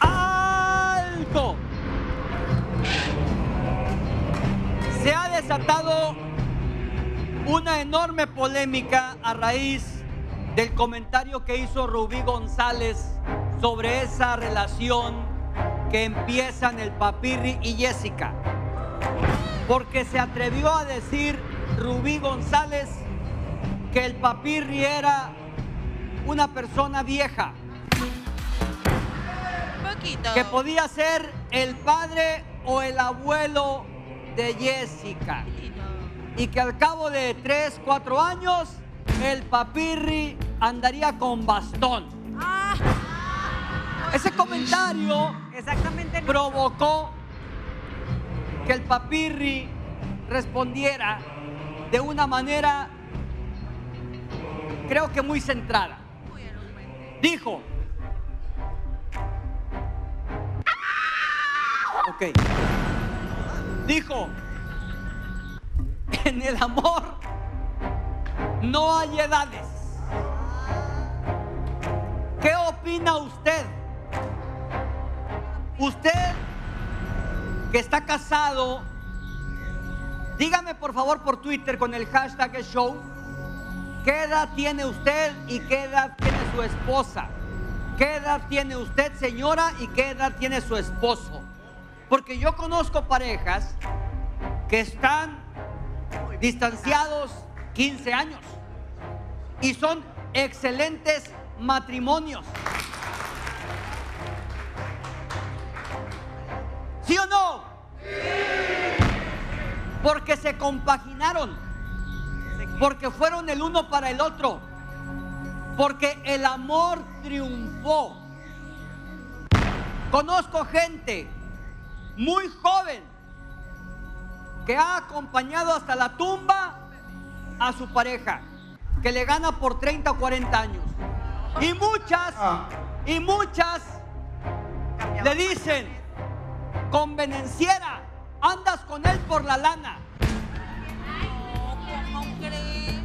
¡Alto! Se ha desatado una enorme polémica a raíz del comentario que hizo Rubí González sobre esa relación que empiezan el Papirri y Jessica. Porque se atrevió a decir Rubí González que el Papirri era una persona vieja. Poquito. Que podía ser el padre o el abuelo de Jessica. Y que al cabo de 3, 4 años el Papirri andaría con bastón. Ah, Ese comentario exactamente. no. provocó que el papirri respondiera de una manera, creo que muy centrada. Dijo, ok, dijo, en el amor no hay edades. ¿Qué opina usted? Usted que está casado, dígame por favor por Twitter con el hashtag show, ¿qué edad tiene usted y qué edad tiene su esposa? ¿Qué edad tiene usted, señora, y qué edad tiene su esposo? Porque yo conozco parejas que están distanciados 15 años y son excelentes matrimonios. ¿Sí o no? Porque se compaginaron, porque fueron el uno para el otro, porque el amor triunfó. Conozco gente muy joven que ha acompañado hasta la tumba a su pareja, que le gana por 30 o 40 años. Y muchas, y muchas le dicen, convenenciera, andas con él por la lana. No, ¿cómo crees?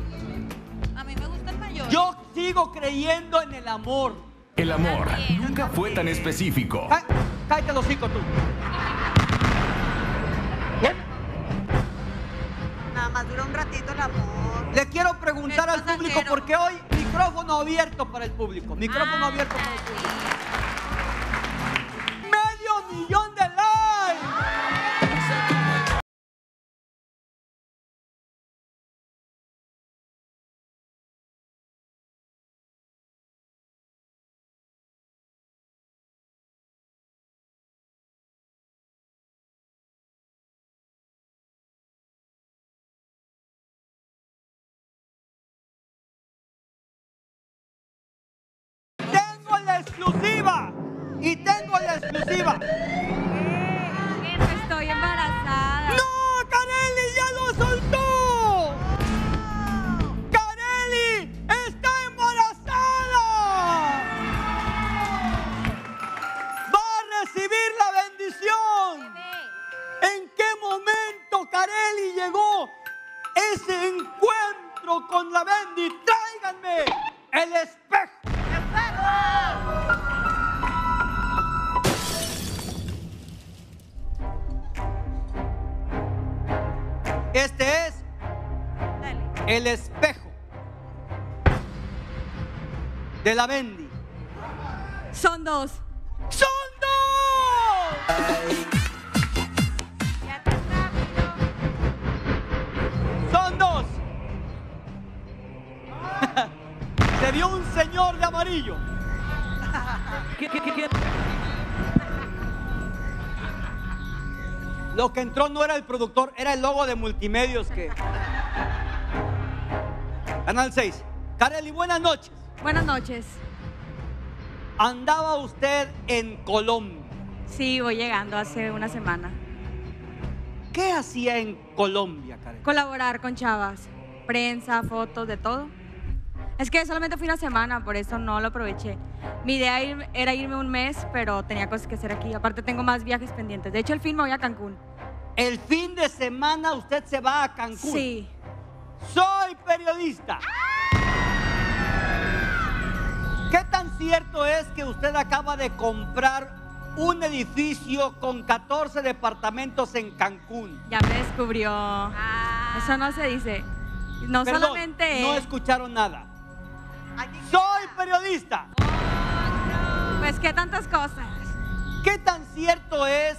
A mí me gusta el mayor. Yo sigo creyendo en el amor. El amor nunca fue tan específico. Cá- Cállate los hocico tú. Ratito el amor. Le quiero preguntar al público porque hoy micrófono abierto para el público. Micrófono Ah, abierto para el público. Medio millón exclusiva. La Bendy. Son dos. ¡Son dos! ¡Son dos! Se vio un señor de amarillo. Lo que entró no era el productor, era el logo de multimedios que. Canal 6. Kareli, buenas noches. Buenas noches. Andaba usted en Colombia. Sí, voy llegando hace una semana. ¿Qué hacía en Colombia, Kareli? Colaborar con chavas, prensa, fotos, de todo. Es que solamente fui una semana, por eso no lo aproveché. Mi idea era irme un mes, pero tenía cosas que hacer aquí. Aparte tengo más viajes pendientes. De hecho, el fin me voy a Cancún. El fin de semana usted se va a Cancún. Sí. Soy periodista. ¿Qué tan cierto es que usted acaba de comprar un edificio con 14 departamentos en Cancún. Ya me descubrió. Eso no se dice. No Perdón, solamente no escucharon nada. Soy periodista. Pues qué tantas cosas. ¿Qué tan cierto es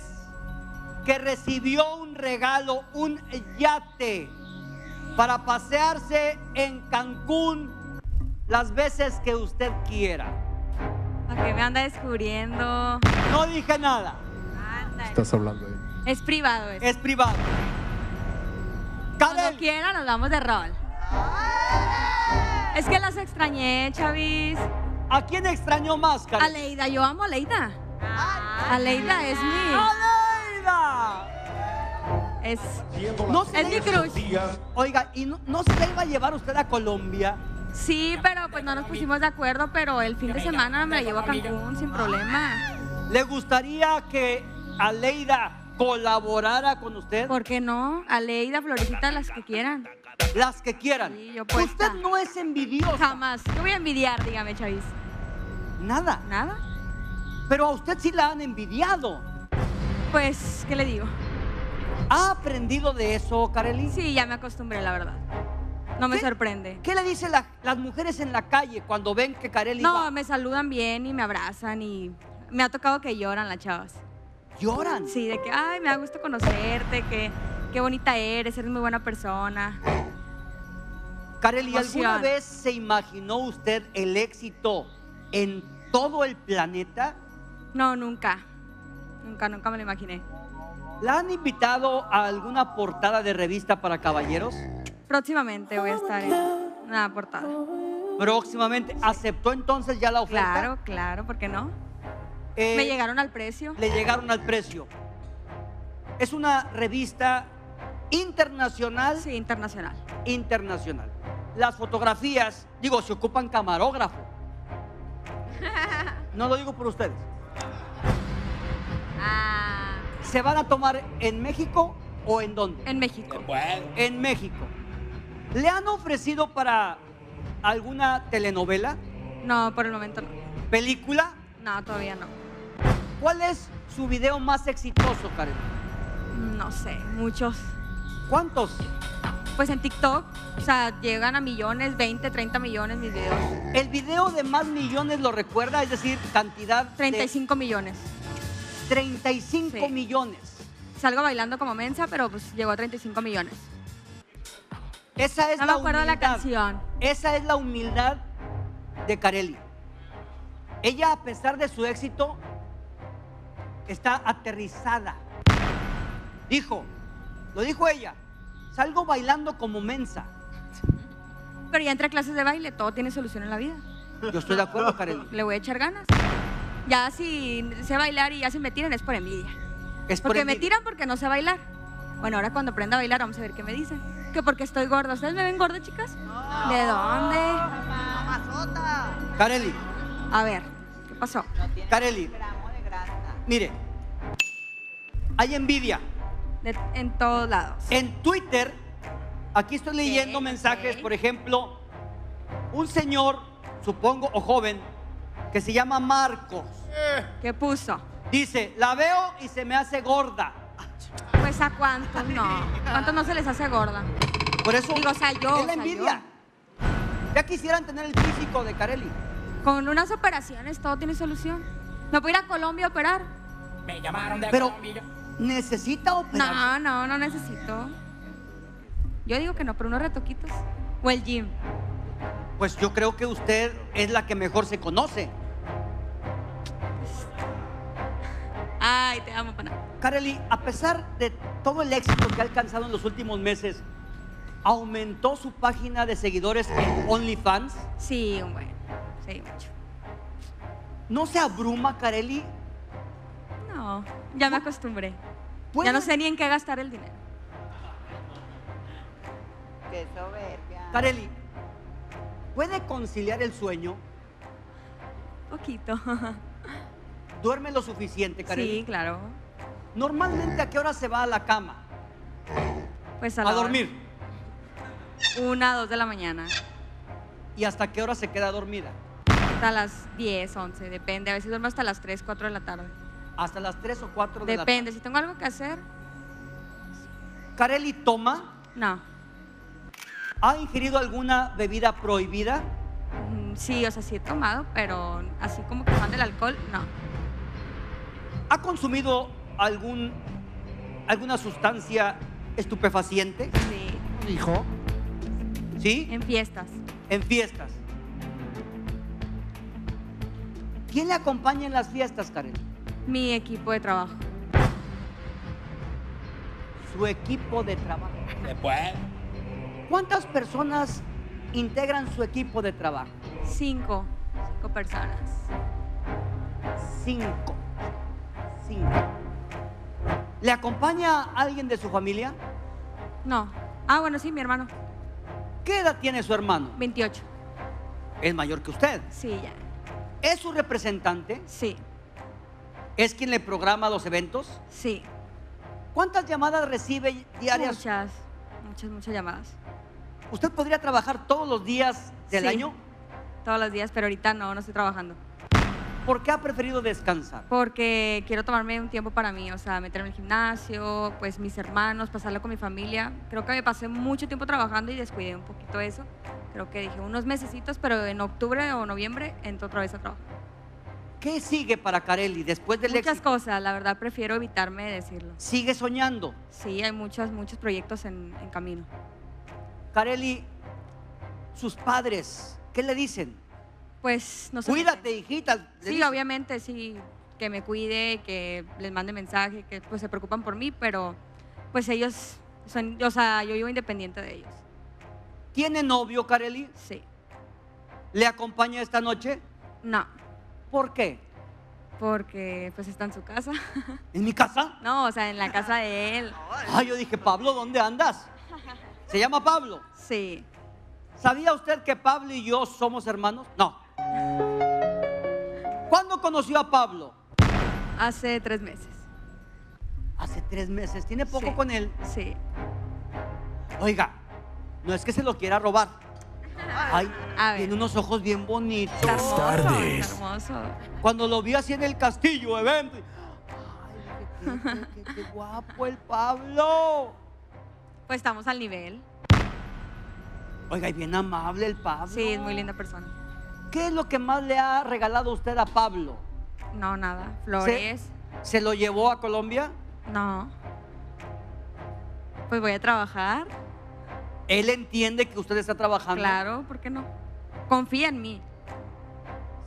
que recibió un regalo, un yate, para pasearse en Cancún las veces que usted quiera? ¿Para qué me anda descubriendo? No dije nada, Ándale. Estás hablando ahí. Es privado eso. es privado. Cuando Karel, quiera nos vamos de rol. Es que las extrañé, Chavis. ¿a quién extrañó más, Karel? Aleida, yo amo a Aleida. Aleida es mi. ¡Aleida! Es, No se es le- mi crush. Oiga, ¿y no, no se la iba a llevar usted a Colombia? Sí, pero pues no nos pusimos de acuerdo, pero el fin de semana me la llevo a Cancún sin problema. ¿Le gustaría que Aleida colaborara con usted? ¿Por qué no? Aleida, Florecita, las que quieran. Las que quieran. Sí, yo puesta. usted no es envidiosa. Jamás. ¿Qué voy a envidiar, dígame, Chavis? Nada. ¿Nada? Pero a usted sí la han envidiado. Pues, ¿qué le digo? ¿Ha aprendido de eso, Kareli? Sí, ya me acostumbré, la verdad. No me ¿Qué? sorprende. ¿Qué le dicen la- las mujeres en la calle cuando ven que Kareli No, va? me saludan bien y me abrazan y me ha tocado que lloran las chavas. Lloran. Sí, de que, ay, me da gusto conocerte, que qué bonita eres, eres muy buena persona. Kareli, ¿alguna Emoción. vez se imaginó usted el éxito en todo el planeta? No, nunca. Nunca, nunca me lo imaginé. ¿La han invitado a alguna portada de revista para caballeros? Próximamente voy a estar en una portada. Próximamente. ¿Aceptó entonces ya la oferta? Claro, claro, ¿por qué no? Eh, Me llegaron al precio. Le llegaron al precio. Es una revista internacional. Sí, internacional. Internacional. Las fotografías, digo, se ocupan camarógrafo. No lo digo por ustedes. Ah, ¿Se van a tomar en México o en dónde? en México. En México. ¿Le han ofrecido para alguna telenovela, No, por el momento no. película? No, todavía no. ¿Cuál es su video más exitoso, Karen? No sé, muchos. ¿Cuántos? Pues en TikTok, o sea, llegan a millones, 20, 30 millones mis videos. El video de más millones lo recuerda, es decir, cantidad de 35 millones. 35 Sí. millones. Salgo bailando como mensa, pero pues llegó a 35 millones. Esa es No me la humildad. canción. Esa es la humildad de Carelli. Ella, a pesar de su éxito, está aterrizada. Dijo, lo dijo ella, salgo bailando como mensa. Pero ya entré a clases de baile, todo tiene solución en la vida. Yo estoy de acuerdo, Carelli. Le voy a echar ganas. Ya si sé bailar y ya si me tiran es por envidia. Es por Porque me tiran porque no sé bailar. Bueno, ahora cuando aprenda a bailar vamos a ver qué me dicen. Que porque estoy gorda. ¿Ustedes me ven gorda, chicas? ¿De dónde? Mamazota. Carelli, A ver, ¿qué pasó? Carelli, Gramo de grasa. mire, hay envidia. De- en todos lados. En Twitter, aquí estoy leyendo mensajes, por ejemplo, un señor, supongo, o joven, que se llama Marcos. ¿Qué puso? Dice, la veo y se me hace gorda. Pues a cuántos no. ¿Cuántos no se les hace gorda? Por eso Digo, o sea, yo, es la o sea, envidia. Ya quisieran tener el físico de Carelli. Con unas operaciones todo tiene solución. ¿Me puedo ir a Colombia a operar? Me llamaron de Pero Colombia. necesita operarse. No, no, no necesito. Yo digo que no, pero unos retoquitos. O el gym. Pues yo creo que usted es la que mejor se conoce. Ay, te amo, pana. Carelli, a pesar de todo el éxito que ha alcanzado en los últimos meses, ¿aumentó su página de seguidores en OnlyFans? Sí, un buen. Sí, mucho. ¿No se abruma, Carelli? No, ya me acostumbré. ¿Puede- Ya no sé ni en qué gastar el dinero. Qué soberbia. ¿puede conciliar el sueño? Poquito. ¿Duerme lo suficiente, Carelli? Sí, claro. Normalmente, ¿a qué hora se va a la cama? Pues a, A la hora. dormir. Una, dos de la mañana. ¿Y hasta qué hora se queda dormida? Hasta las 10, 11, depende. A veces duermo hasta las 3, 4 de la tarde. Hasta las 3 o 4 de Depende, la si tengo algo que hacer, tarde. Carelli toma. no. ¿Ha ingerido alguna bebida prohibida? Mm, Sí, o sea, sí he tomado, pero así como que fan del alcohol, no. ¿Ha consumido algún, alguna sustancia estupefaciente? Sí, Hijo. ¿Sí? en fiestas. En fiestas. ¿Quién le acompaña en las fiestas, Karen? Mi equipo de trabajo. Su equipo de trabajo. Después. ¿Cuántas personas integran su equipo de trabajo? Cinco, cinco personas. Cinco. ¿Le acompaña alguien de su familia? No. Ah, bueno, sí, mi hermano. ¿Qué edad tiene su hermano? 28. Es mayor que usted. Sí, ya. ¿Es su representante? Sí, ¿Es quien le programa los eventos? sí. ¿Cuántas llamadas recibe diarias? Muchas, muchas, muchas llamadas. ¿Usted podría trabajar todos los días del Sí. año? Todos los días, pero ahorita no, no estoy trabajando. ¿Por qué ha preferido descansar? Porque quiero tomarme un tiempo para mí, o sea, meterme en el gimnasio, pues mis hermanos, pasarlo con mi familia. Creo que me pasé mucho tiempo trabajando y descuidé un poquito eso. Creo que dije unos mesecitos, pero en octubre o noviembre entro otra vez a trabajar. ¿Qué sigue para Carelli después del Muchas éxito? cosas, la verdad prefiero evitarme de decirlo. Sigue soñando. Sí, hay muchos, muchos proyectos en, en camino. Carelli, sus padres, ¿qué le dicen? Pues no sé. Cuídate, hijita. Sí, obviamente, sí, que me cuide, que les mande mensaje, que pues se preocupan por mí, pero pues ellos son, o sea, yo vivo independiente de ellos. ¿Tiene novio, Carelli? Sí. ¿Le acompaña esta noche? No, ¿Por qué? porque pues está en su casa. ¿En mi casa? No, o sea, en la casa de él. Ah, yo dije, Pablo, ¿dónde andas? ¿Se llama Pablo? Sí. ¿Sabía usted que Pablo y yo somos hermanos? No. ¿Cuándo conoció a Pablo? Hace tres meses. Hace tres meses. ¿Tiene poco Sí. con él? Sí. Oiga, no es que se lo quiera robar. Ay, tiene unos ojos bien bonitos. Está hermoso, tardes. está hermoso. Cuando lo vi así en el castillo, evento. Ay, dije, qué, qué- qué guapo el Pablo. Pues estamos al nivel. Oiga, y bien amable el Pablo. Sí, es muy linda persona. ¿Qué es lo que más le ha regalado usted a Pablo? No, nada. Flores. ¿Se lo llevó a Colombia? No. Pues voy a trabajar. Él entiende que usted está trabajando. Claro, ¿por qué no? Confía en mí.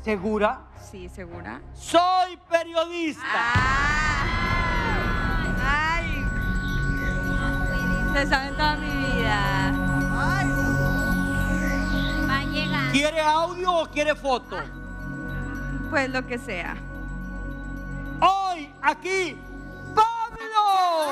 ¿Segura? Sí, segura. Soy periodista. ¡Ay! Se saben toda mi vida. Va a llegar. ¿Quiere audio o quiere foto? Pues lo que sea. Hoy, aquí, Pablo.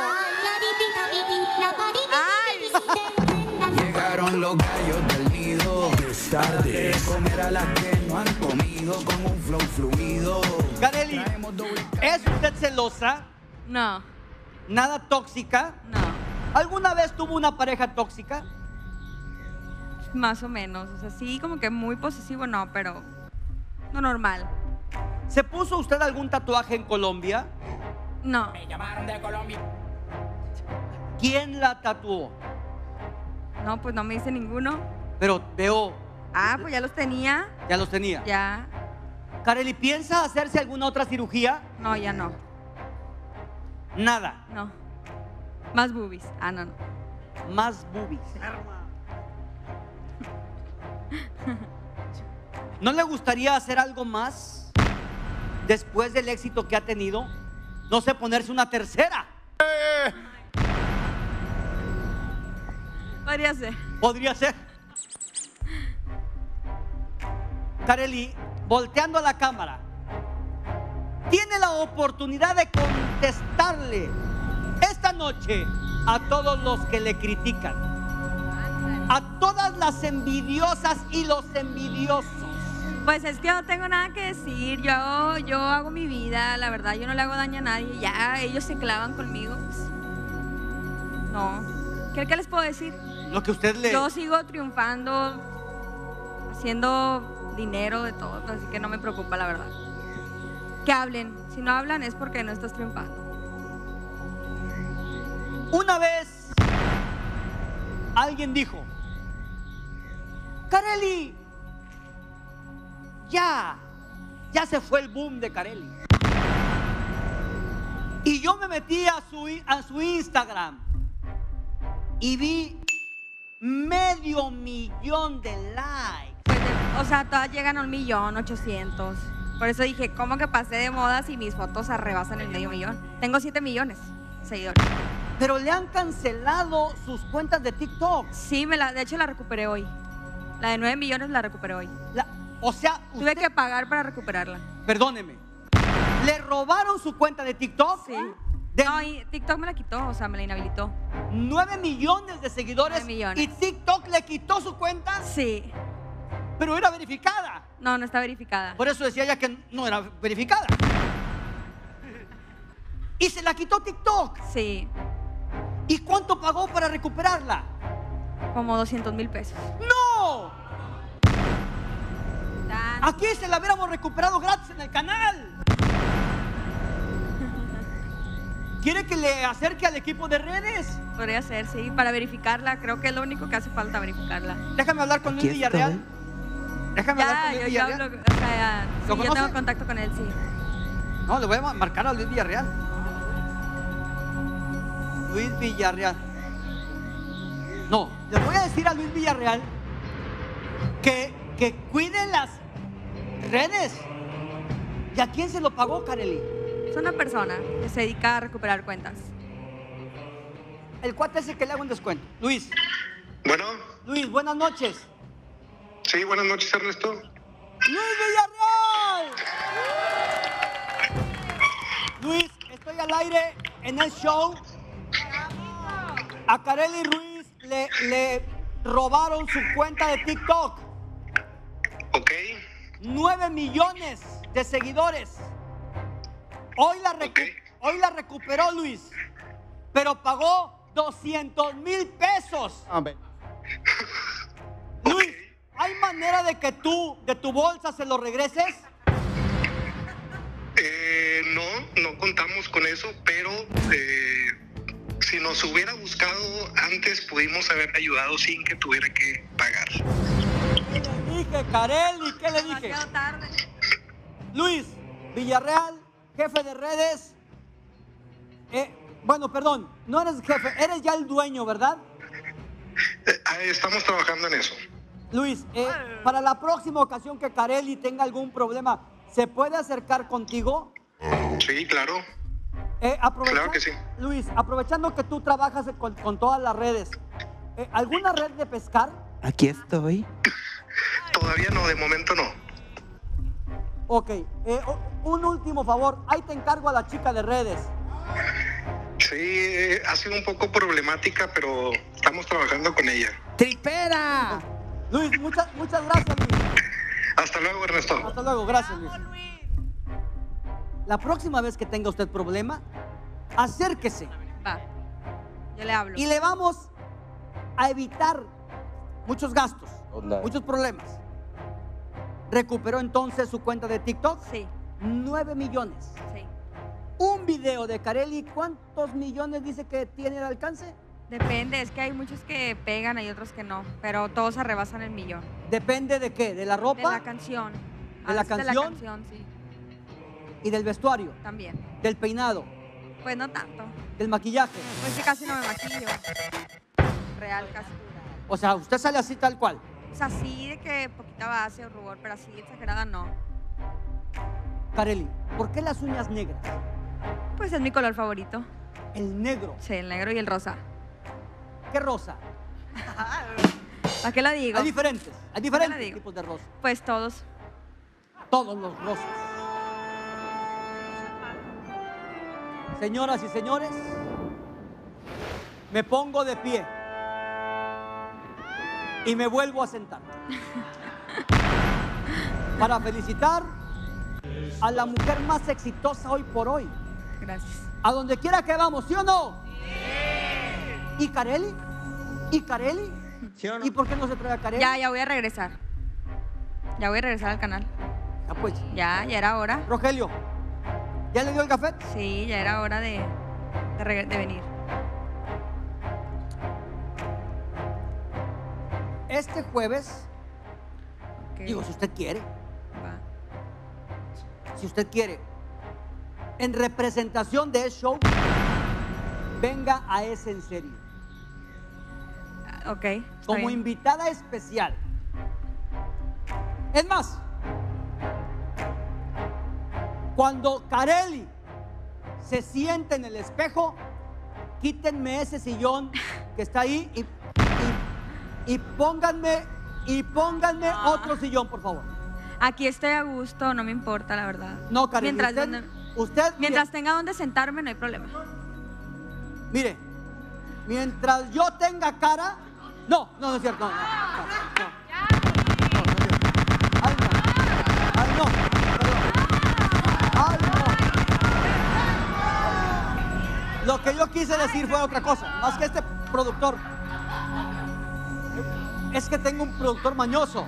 Llegaron los gallos del nido. Tardes. De comer a las que no han comido con un flow fluido. Gareli, ¿es usted celosa? No, ¿Nada tóxica? no. ¿Alguna vez tuvo una pareja tóxica? Más o menos. O sea, sí, como que muy posesivo, no, pero no normal. ¿Se puso usted algún tatuaje en Colombia? No, Me llamaron de Colombia. ¿Quién la tatuó? no, pues no me hice ninguno. Pero veo, Ah, pues ya los tenía. ya los tenía. Ya. Kareli, ¿piensa hacerse alguna otra cirugía? No, ya no. Nada. No. Más boobies. Ah, no, no. Más boobies. ¿No le gustaría hacer algo más después del éxito que ha tenido? No sé, ponerse una tercera. Podría ser. Podría ser. Kareli, volteando a la cámara, tiene la oportunidad de contestarle esta noche a todos los que le critican, a todas las envidiosas y los envidiosos. Pues es que no tengo nada que decir. Yo hago, yo hago mi vida, la verdad, yo no le hago daño a nadie. Ya ellos se clavan conmigo. pues. No. ¿Qué, qué les puedo decir? Lo que usted le... Yo sigo triunfando, haciendo dinero de todo, así que no me preocupa, la verdad. Que hablen. Si no hablan es porque no estás triunfando. Una vez alguien dijo, Carelli, ya, ya se fue el boom de Carelli. Y yo me metí a su, a su Instagram y vi medio millón de likes. Pues o sea, todas llegan a un millón, ochocientos. Por eso dije, ¿cómo que pasé de moda si mis fotos arrebasan el medio millón? Tengo siete millones de seguidores. Pero le han cancelado sus cuentas de TikTok. Sí, me la, de hecho la recuperé hoy. La de nueve millones la recuperé hoy. La- o sea, Tuve usted- que pagar para recuperarla. perdóneme, le robaron su cuenta de TikTok. Sí. De No, y TikTok me la quitó, o sea, me la inhabilitó. 9 millones de seguidores Nueve millones. y TikTok le quitó su cuenta, Sí. pero era verificada. No, no está verificada. Por eso decía ella que no era verificada. Y se la quitó TikTok. Sí, ¿Y cuánto pagó para recuperarla? como 200 mil pesos. ¡No! Aquí se la hubiéramos recuperado gratis en el canal. ¿Quiere que le acerque al equipo de redes? Podría ser, sí, para verificarla. Creo que es lo único que hace falta verificarla. Déjame hablar con Luis Villarreal. Déjame hablar con yo, Luis yo Villarreal. hablo, o sea, ya, ¿Lo sí, yo tengo contacto con él, sí. No, le voy a ma- marcar a Luis Villarreal. Luis Villarreal. No, le voy a decir a Luis Villarreal que, que cuide las redes. ¿Y a quién se lo pagó, Kareli? Es una persona que se dedica a recuperar cuentas. El cuate ese que le hago un descuento. Luis, Bueno, Luis, buenas noches. sí, buenas noches, Ernesto. ¡Luis Villarreal! Luis, estoy al aire en el show. A Kareli Ruiz le, le robaron su cuenta de TikTok. Ok, 9 millones de seguidores. Hoy la, recu- Ok. hoy la recuperó Luis, pero pagó 200 mil pesos. Luis, ¿hay manera de que tú, de tu bolsa, se lo regreses? eh, no, no contamos con eso, pero eh, si nos hubiera buscado antes, pudimos haber ayudado sin que tuviera que pagar. ¿Qué le dije, Kareli? ¿Qué le dije? Tarde. Luis Villarreal, jefe de redes. Eh, bueno, perdón, no eres jefe, eres ya el dueño, ¿verdad? Eh, estamos trabajando en eso. Luis, eh, para la próxima ocasión que Carelli tenga algún problema, ¿se puede acercar contigo? Sí, claro. Eh, Claro que sí. Luis, aprovechando que tú trabajas con, con todas las redes, eh, ¿alguna red de pescar? Aquí estoy. Todavía no, de momento no. Ok, eh, un último favor, ahí te encargo a la chica de redes. Sí, eh, ha sido un poco problemática, pero estamos trabajando con ella. ¡Tripera! Luis, muchas, muchas gracias, Luis. Hasta luego, Ernesto. Hasta luego, gracias, Luis. La próxima vez que tenga usted problema, acérquese Va. Yo le hablo. y le vamos a evitar muchos gastos, muchos problemas. Recuperó entonces su cuenta de TikTok, Sí, 9 millones. sí. Un video de Carelli, ¿cuántos millones dice que tiene el alcance? Depende, es que hay muchos que pegan, hay otros que no, pero todos arrebasan el millón. Depende de qué, de la De ropa la canción. ¿De la veces De canción? la canción, sí, y del vestuario, también. del peinado, Pues no tanto. del maquillaje. Pues que casi no me maquillo. Real, casi. O sea, usted sale así tal cual. O sea, sí de que poquita base o rubor, pero así exagerada no. Carelli, ¿por qué las uñas negras? Pues es mi color favorito. El negro. Sí, el negro y el rosa. ¿Qué rosa? ¿Para qué lo digo? Hay diferentes, hay diferentes tipos de rosa. Pues todos. Todos los rosas. Señoras y señores, me pongo de pie y me vuelvo a sentar para felicitar a la mujer más exitosa hoy por hoy. Gracias. A donde quiera que vamos, ¿sí o no? ¿Y Carelli? ¿Y Carelli? ¿Y por qué no se trae a Carelli? Ya, ya voy a regresar. Ya voy a regresar al canal. Ya, pues. Ya, ya era hora. Rogelio, ¿Ya le dio el café? Sí, ya era hora de, de, reg- de venir. Este jueves, digo, si usted quiere, va. si usted quiere, en representación de ese show, venga a ese en serio. Ah, Ok. Como bien. invitada especial. Es más, cuando Carelli se siente en el espejo, quítenme ese sillón que está ahí y, y- pónganme y pónganme Ah. otro sillón, por favor. Aquí estoy a gusto, no me importa, la verdad. No, Carelli, Mientras, usted, donde- usted- mientras tenga donde sentarme, no hay problema. mire, mientras yo tenga cara, no, no, no es cierto, no, no, no. Lo que yo quise decir fue otra cosa, más que este productor. Es que tengo un productor mañoso.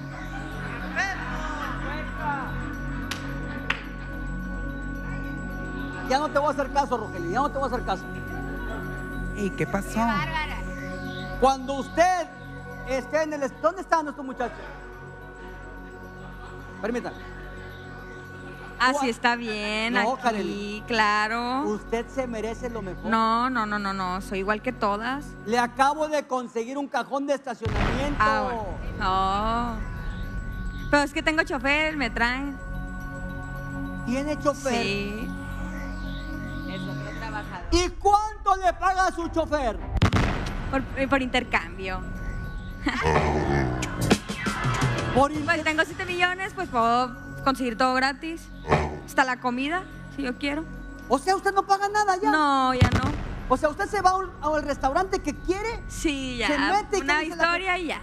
Ya no te voy a hacer caso, Rogelio, ya no te voy a hacer caso. ¿Y qué pasó? Cuando usted esté en el... ¿Dónde están estos muchachos? Permítame. Así Tú- está bien, No, aquí, Kareli. claro. Usted se merece lo mejor. No, no, no, no, no, soy igual que todas. Le acabo de conseguir un cajón de estacionamiento. Ah, bueno. Oh. Pero es que tengo chofer, me traen. Tiene chofer. Sí. Es otro trabajador. ¿Y cuánto le paga a su chofer? Por, eh, por intercambio. Por in- Pues tengo 7 millones, pues puedo conseguir todo gratis. Hasta la comida, si yo quiero. O sea, usted no paga nada ya. No, ya no. O sea, usted se va a un- al restaurante que quiere. Sí, ya. Se mete y Una ¿qué dice la historia y ya.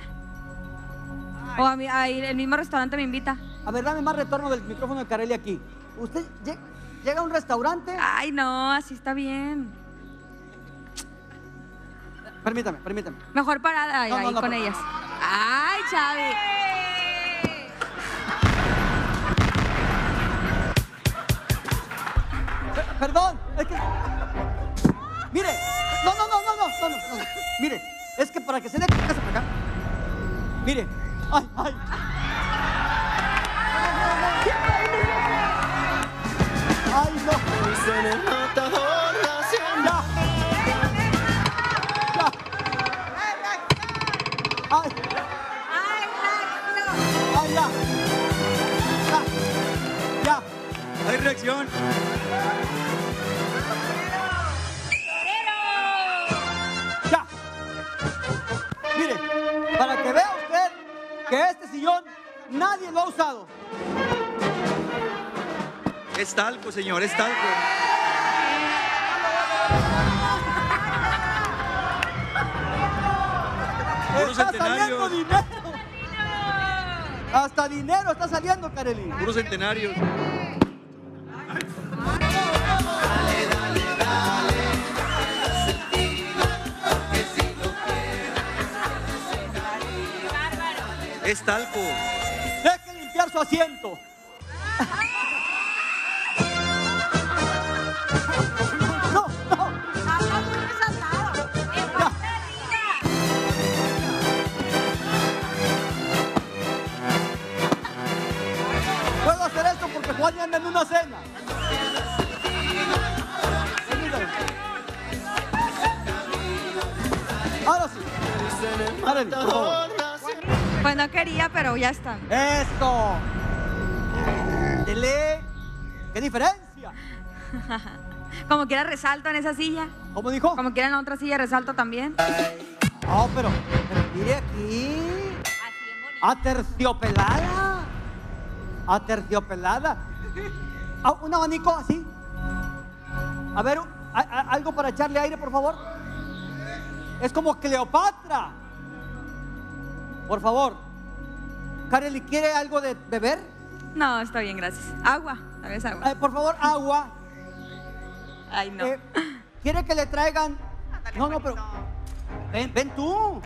O a mí, ahí el mismo restaurante me invita. A ver, dame más retorno del micrófono de Carelli aquí. Usted lle- llega a un restaurante. Ay, no, así está bien. Permítame, permítame. Mejor parada ahí, No, no, ahí no, con ellas. Ay, Chavi. Perdón, es que. Mire, no, no, no, no, no, no, no. Mire, es que para que se dé para acá. Mire, ay, ay. Ay, no. Es talco, señor, es talco. Puro está centenario. saliendo dinero. Hasta dinero está saliendo, Kareli. Puros centenarios. Es talco. Deje limpiar su asiento. Resalto en esa silla. ¿Cómo dijo? Como quiera en la otra silla resalto también. No, pero, pero mire aquí. Aterciopelada. Aterciopelada. Ah, Un abanico así. A ver, a- a- algo para echarle aire, por favor. Es como Cleopatra. Por favor. Kareli, ¿quiere algo de beber? No, está bien, gracias. Agua, tal vez agua. Eh, por favor, agua. Ay, no. Eh, ¿Quiere que le traigan? No, no, pero. Ven, ven tú.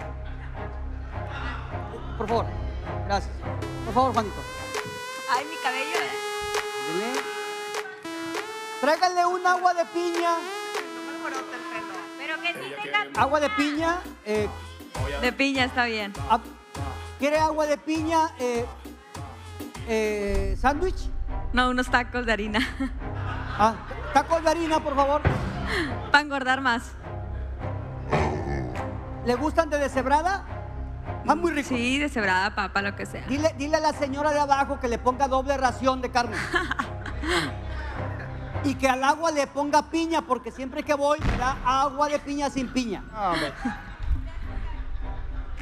Por favor. Gracias. Por favor, Juanito. Ay, mi cabello. eh. Dile. Tráiganle un agua de piña. Pero que sí tenga Agua de piña. eh, De piña está bien. ah, ¿Quiere agua de piña? Eh, eh, ¿Sándwich? No, unos tacos de harina. Ah, tacos de harina, por favor. Para engordar más. ¿Le gustan de deshebrada? Están muy ricos. Sí, de cebrada, papa, lo que sea. Dile, dile a la señora de abajo que le ponga doble ración de carne. y que al agua le ponga piña, porque siempre que voy me da agua de piña sin piña.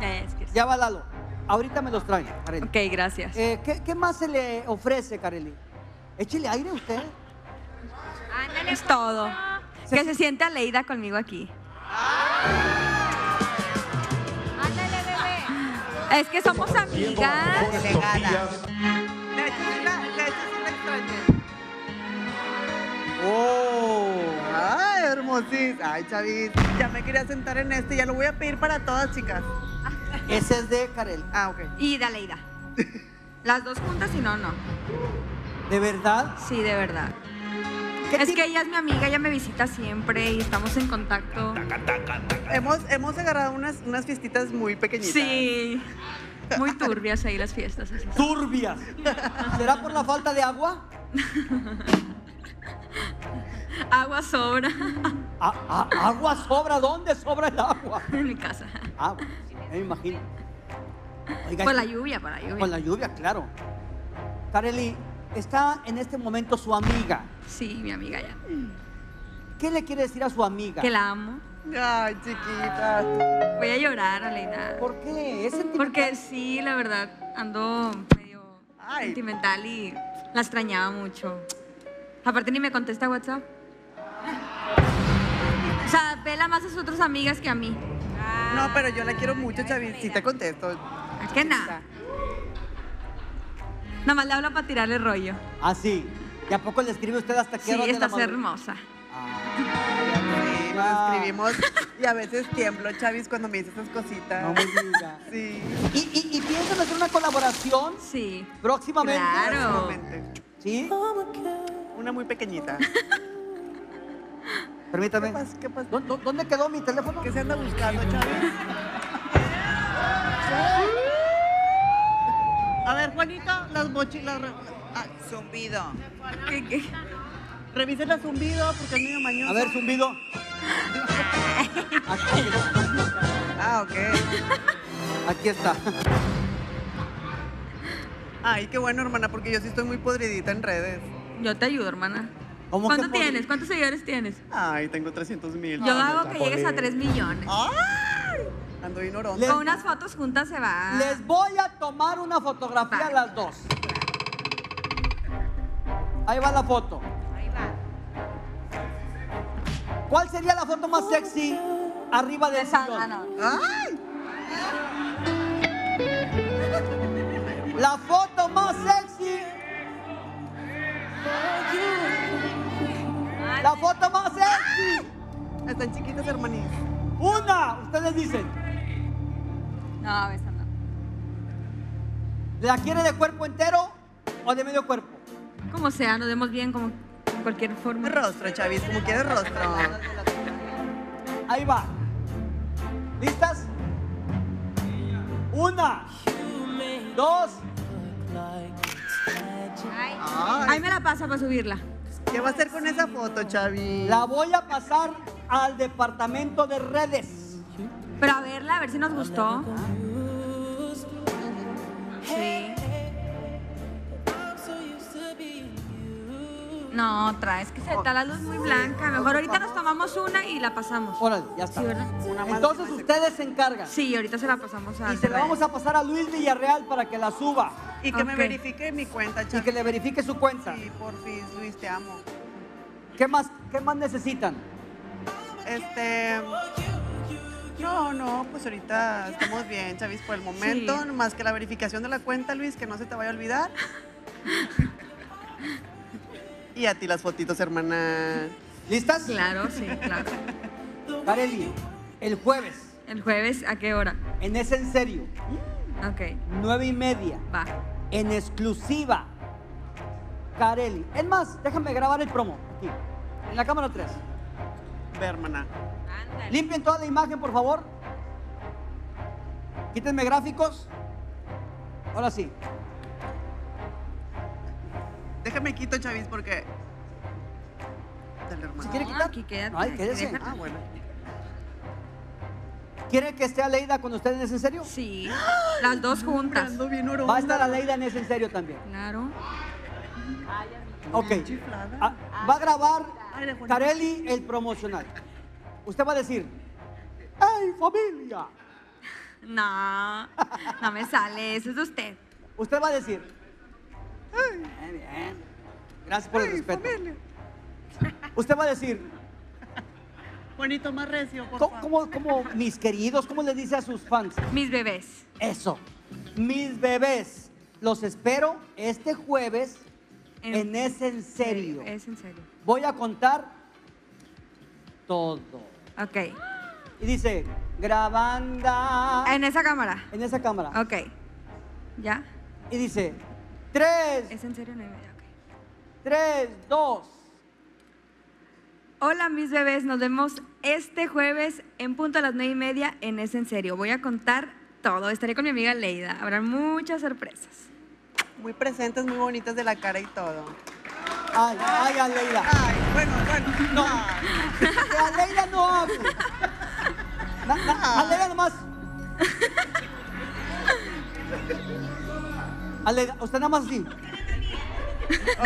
Es que sí. Ya va Lalo. Ahorita me los traen, Kareli. Ok, gracias. Eh, ¿qué, qué más se le ofrece, Kareli? Échele aire a usted. Ándale, Es todo. Que se siente Aleida conmigo aquí. ándale, bebé. Es que somos amigas. Delegada. De hecho, sí la, de hecho, sí la extrañé. Oh. Ay, hermosísima. Ay, Chavis. Ya me quería sentar en este. Ya lo voy a pedir para todas, chicas. Ese es de Kareli. Ah, ok. Y de Aleida. Las dos juntas y no, no. ¿De verdad? Sí, de verdad. ¿Qué Es que ella es mi amiga, ella me visita siempre y estamos en contacto. Hemos, hemos agarrado unas, unas fiestitas muy pequeñitas. Sí. Muy turbias ahí las fiestas. así. Turbias. ¿Será por la falta de agua? Agua sobra A- a- ¿Agua sobra? ¿Dónde sobra el agua? en mi casa. Agua, me imagino. Oiga, Por la lluvia, por la lluvia. Con la lluvia, claro. Kareli, está en este momento su amiga. Sí, mi amiga ya. ¿Qué le quiere decir a su amiga? Que la amo. Ay, chiquita. Voy a llorar, Aleida. ¿Por qué? ¿Es sentimental? Porque sí, la verdad, ando medio Ay. sentimental y la extrañaba mucho. Aparte ni me contesta WhatsApp. O sea, pela más a sus otras amigas que a mí. No, pero yo la quiero mucho, Chavis. Sí te contesto. ¿A qué nada? Nada más le hablo para tirarle rollo. Ah, sí. ¿Y a poco le escribe usted hasta qué Sí, hora la estás hermosa. Sí, nos Ah. escribimos y a veces tiemblo, Chavis, cuando me dice esas cositas. No me diga. Sí, ¿Y, y, y piensan hacer una colaboración Sí. próximamente? Claro. próximamente. ¿Sí? Una muy pequeñita. Permítame. ¿Qué pasa? ¿Qué pasa? ¿Dó- dó- ¿Dónde quedó mi teléfono? ¿Qué se anda buscando, Chavis? A ver, Juanita, las mochilas. Zumbido. ¿Qué, qué? Revisen la zumbido porque es medio mañoso. A ver, zumbido. Aquí, Ah, ok. aquí está. Ay, qué bueno, hermana, porque yo sí estoy muy podridita en redes. Yo te ayudo, hermana. ¿Cómo que ¿Cuánto tienes? ¿Cuántos seguidores tienes? Ay, tengo 300 mil. Yo hago que llegues a 3 millones. ¡Ay! Ando ignorante. Le- Con unas fotos juntas se va. Les voy a tomar una fotografía a las dos. Ahí va la foto. Ahí va. ¿Cuál sería la foto más sexy arriba de Esa, ah, no. ¡Ay! La foto más sexy. La foto más sexy. Están chiquitas, hermanis. Una. Ustedes dicen. No, esa no. ¿La quiere de cuerpo entero o de medio cuerpo? Como sea, nos vemos bien como en cualquier forma. Rostro, Chavis, como quieres rostro. Ahí va. ¿Listas? Una. Dos. Ay, Ahí me la pasa para subirla. ¿Qué va a hacer con esa foto, Chavis? La voy a pasar al departamento de redes. Pero a verla, a ver si nos gustó. Sí. No, otra, es que se está la luz muy blanca. Mejor ahorita nos tomamos una y la pasamos. Órale, ya está. Sí, ¿verdad? Una más. Entonces ustedes se encargan. Sí, ahorita se la pasamos a Y se la vamos a pasar a Luis Villarreal para que la suba Y que me Ok. verifique mi cuenta, y que le verifique su cuenta. Sí, por fin, Luis, te amo. ¿Qué más, qué más necesitan? Este. No, no, pues ahorita estamos bien, Chavis, por el momento. Sí. Más que la verificación de la cuenta, Luis, que no se te vaya a olvidar. y a ti las fotitos, hermana. ¿Listas? Claro, sí, claro. Kareli, el jueves, El jueves, ¿a qué hora? en ese en serio, Ok, nueve y media, va. en exclusiva. Kareli. Es más, déjame grabar el promo aquí. En la cámara 3. Ve, hermana. Ándale. Limpien toda la imagen, por favor. Quítenme gráficos. Ahora sí. Déjame quito, Chavis, porque. Dale, hermana. Si quiere No, quitar. aquí quédate, Ay, quédese. Ah, bueno. ¿Quiere que esté Aleida con ustedes en serio? Sí, las dos juntas. Va a estar Aleida en ese en serio también. Claro. Ok. Ah, va a grabar Carelli el promocional. Usted va a decir, ¡Hey, familia! No, no me sale, eso es de usted. Usted va a decir, Bien, bien. Gracias por el respeto. Usted va a decir, Bonito, más recio, por ¿cómo, favor. cómo, cómo, mis queridos, cómo le dice a sus fans? Mis bebés. Eso. Mis bebés, los espero este jueves en ese en serio. Es en serio. Voy a contar todo. Ok. Y dice, grabanda En esa cámara. en esa cámara. Ok. ¿Ya? Y dice, tres, Es en serio, no hay media. Ok. tres, dos. Hola mis bebés, nos vemos este jueves en punto a las nueve y media en Es en Serio. Voy a contar todo, estaré con mi amiga Leida, habrá muchas sorpresas. Muy presentes, muy bonitas de la cara y todo. Ay, ay, Aleida. Ay, bueno, bueno. No. Aleida no na- Aleida nomás. Usted nada más sí.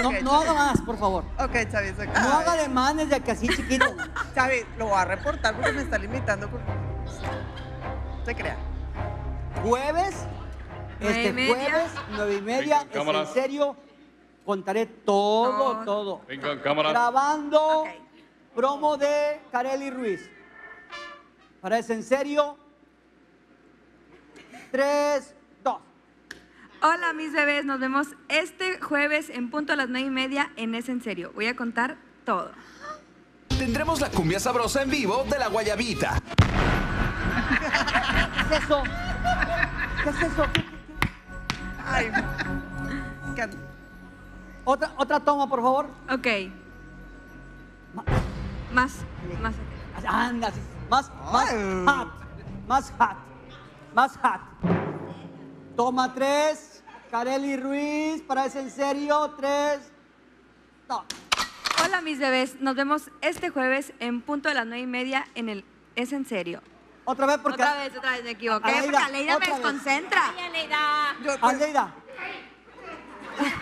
No, Ok, no haga más, por favor. Ok, Chavis, ok. No haga Ay, ademanes de que así chiquito. Chavis, lo voy a reportar porque me está limitando. Con... Se crea. Jueves, Nueve este y media. jueves, nueve y media, es en serio. Contaré todo, Todo. todo. Venga, cámara. Grabando Ok. promo de Carely Ruiz. Para ese en serio. Tres. Hola mis bebés, nos vemos este jueves en punto a las nueve y media en Es en Serio. Voy a contar todo. Tendremos la cumbia sabrosa en vivo de la Guayabita. ¿Qué es eso? ¿Qué es eso? Ay. Otra, otra toma, por favor. Ok. Ma- Más, más. Anda, más, más hot. Más hot. Más hot. Toma tres. Carely Ruiz, para ese en serio. Tres, dos. Hola mis bebés, nos vemos este jueves en punto a las nueve y media en el Es en Serio. Otra vez porque. Otra vez, otra vez me equivoqué, Aleida, porque Aleida me desconcentra. Ay, Aleida. Yo, pues, Aleida,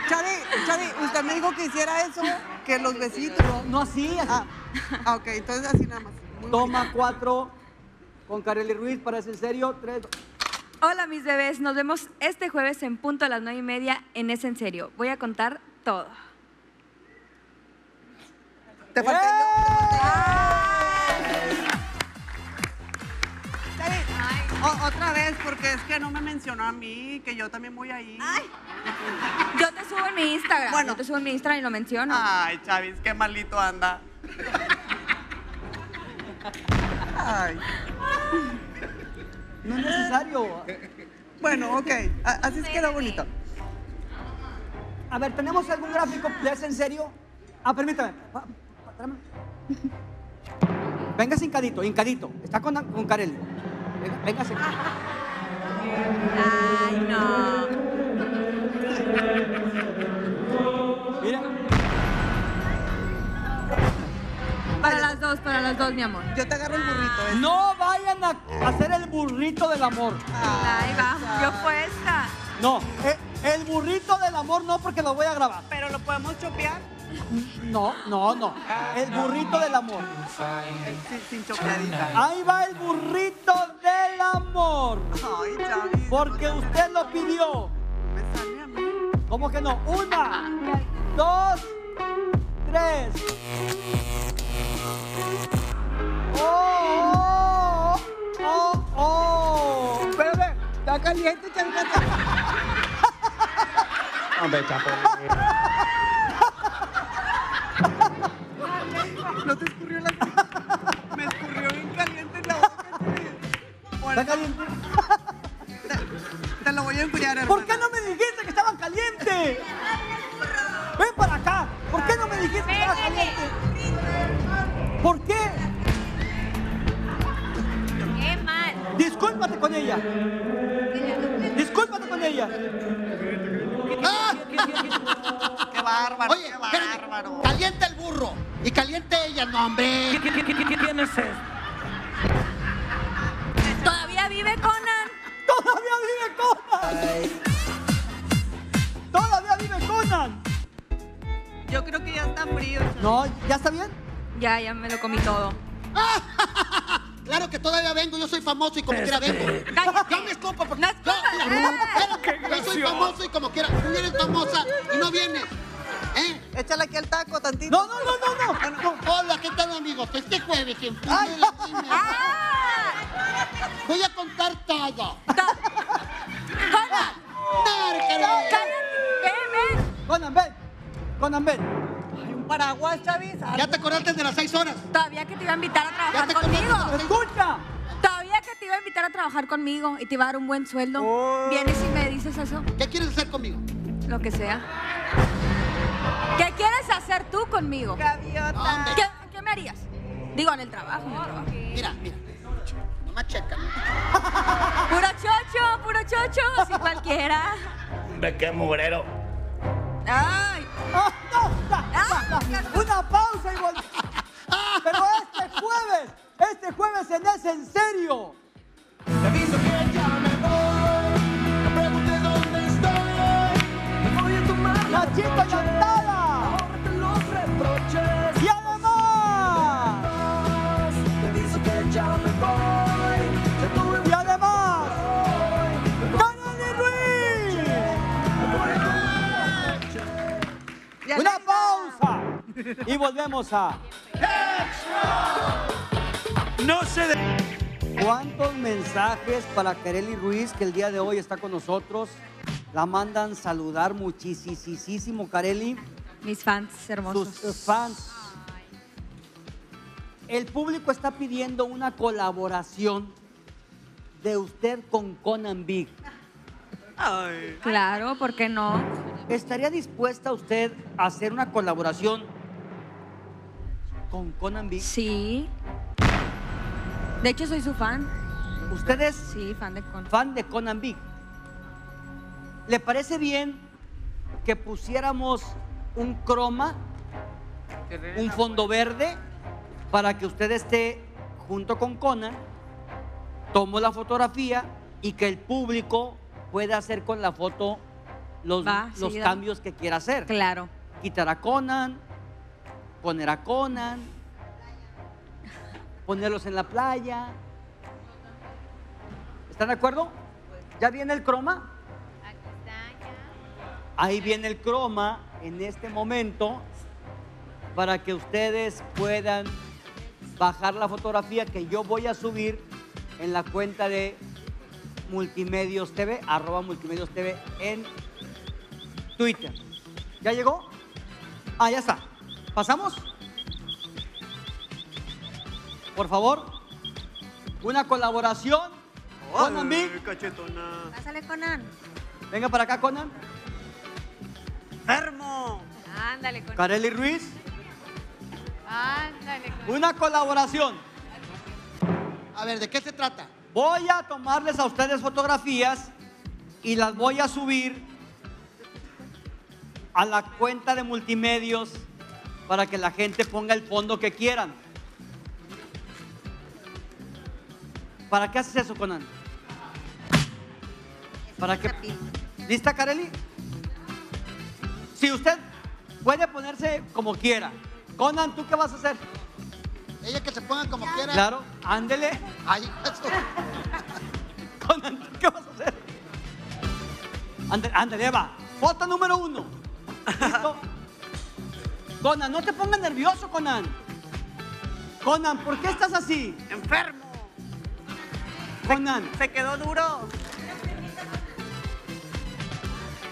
Chavi, usted me dijo que hiciera eso, que los besitos. no, no así. así. Ah, ah, ok, entonces así nada más. Muy Toma cuatro con Carely Ruiz, para ese en serio. Tres, dos. Hola mis bebés, nos vemos este jueves en punto a las nueve y media en Es en Serio. Voy a contar todo. Te falté yo. Chavi, o- otra vez, porque es que no me mencionó a mí, que yo también voy ahí. Yo te subo en mi Instagram. Bueno. Yo te subo en mi Instagram y lo menciono. Ay, Chavis, qué malito anda. Ay. No es necesario. Bueno, ok. Así es quedó bonito. A ver, ¿tenemos algún gráfico de ese en serio? Ah, permítame. Venga hincadito, hincadito. Está con, con. Venga, véngase. Ay, no. Mira. Para las dos, para las dos, mi amor. Yo te agarro el burrito. ¿eh? No vayan a hacer el burrito del amor. Ahí va, yo puesta. No, eh, el burrito del amor no porque lo voy a grabar. Pero lo podemos chopear No, no, no. El burrito del amor. sin, sin chopeadita. Ahí va el burrito del amor. Ay, Chavis. Porque usted lo pidió. Me sale a mí. ¿Cómo que no? Una, dos, tres. ¡Oh! ¡Oh! ¡Oh! ¡Oh! Espérame, está caliente, Chavis. ¿No te escurrió la Me escurrió bien caliente en la boca, ¿Está caliente? te, te lo voy a enfriar, hermano. ¿Por qué no me dijiste que estaban calientes? Ven para acá. ¿Por qué no me dijiste que estaban calientes? ¿Por qué? Qué mal. Discúlpate con ella. Discúlpate con ella. Qué bárbaro, Oye, qué bárbaro. Calienta el burro y caliente ella, no, hombre. ¿Todavía vive Conan? Todavía vive Conan. Todavía vive Conan. Yo creo que ya está frío. No, ¿ya está bien? Ya, ya me lo comí todo. Claro que todavía vengo, yo soy famoso y como quiera vengo. Yo me escupo porque No yo, yo soy famoso y como quiera. Tú eres famosa y no vienes. ¿Eh? Échale aquí el taco tantito. No, no, no, no, no. no. Hola, ¿qué tal amigos? Este jueves en Cine, ¡Ah! voy a contar todo. Conan, ven. Conan, ven. Paraguas, Chavis. ¿Ya te acordaste de las seis horas? Todavía que te iba a invitar a ¿Ya trabajar te acordaste de conmigo. Escucha. Todavía que te iba a invitar a trabajar conmigo y te iba a dar un buen sueldo. ¿Vienes y me dices eso? ¿Qué quieres hacer conmigo? Lo que sea. ¿Qué quieres hacer tú conmigo? Gaviota. ¿Qué, qué me harías? Digo, en el trabajo, en el trabajo. Mira, mira. Nomás checa. Puro chocho, puro chocho, si cualquiera. Ve qué mugrero. ¡Ay! Ah, no, ya, ya, ya. Una pausa y vol- Pero este jueves, este jueves en Es en Serio. Te aviso que ya me voy. No pregunte dónde estoy. Me voy a tomar la Nachito noche. Y volvemos a. No se de... ¿Cuántos mensajes para Kareli Ruiz, que el día de hoy está con nosotros? La mandan saludar muchísimo, Kareli. Mis fans hermosos. Sus fans. El público está pidiendo una colaboración de usted con Conan Big. Ay. Claro, ¿por qué no? ¿Estaría dispuesta usted a hacer una colaboración con Conan Big? Sí. De hecho, soy su fan. ¿Usted es Sí, fan de Con. fan de Conan Big. ¿Le parece bien que pusiéramos un croma, un fondo verde, para que usted esté junto con Conan, tomo la fotografía y que el público pueda hacer con la foto los, Va, los sí, cambios que quiera hacer? Claro. Quitar a Conan, poner a Conan, ponerlos en la playa. ¿Están de acuerdo? ¿Ya viene el croma? Ahí viene el croma en este momento para que ustedes puedan bajar la fotografía que yo voy a subir en la cuenta de Multimedios TV, arroba Multimedios TV en Twitter. ¿Ya llegó? Ah, ya está. ¿Pasamos? Por favor, una colaboración. Conan Big. Pásale, Conan. Venga para acá, Conan. Enfermo. Ándale, Conan. Kareli Ruiz. Ándale, Conan. Una colaboración. A ver, ¿de qué se trata? Voy a tomarles a ustedes fotografías y las voy a subir a la cuenta de multimedios para que la gente ponga el fondo que quieran. ¿Para qué haces eso, Conan? ¿Para qué? ¿Lista, Kareli? Si usted puede ponerse como quiera. Conan, ¿tú qué vas a hacer? Ella que se ponga como quiera. Claro, ándele. Ay, eso. Conan, ¿tú qué vas a hacer? Ándale, Eva. Foto número uno. ¿Listo? Conan, no te pongas nervioso, Conan. Conan, ¿por qué estás así? Enfermo. Conan, Se quedó duro.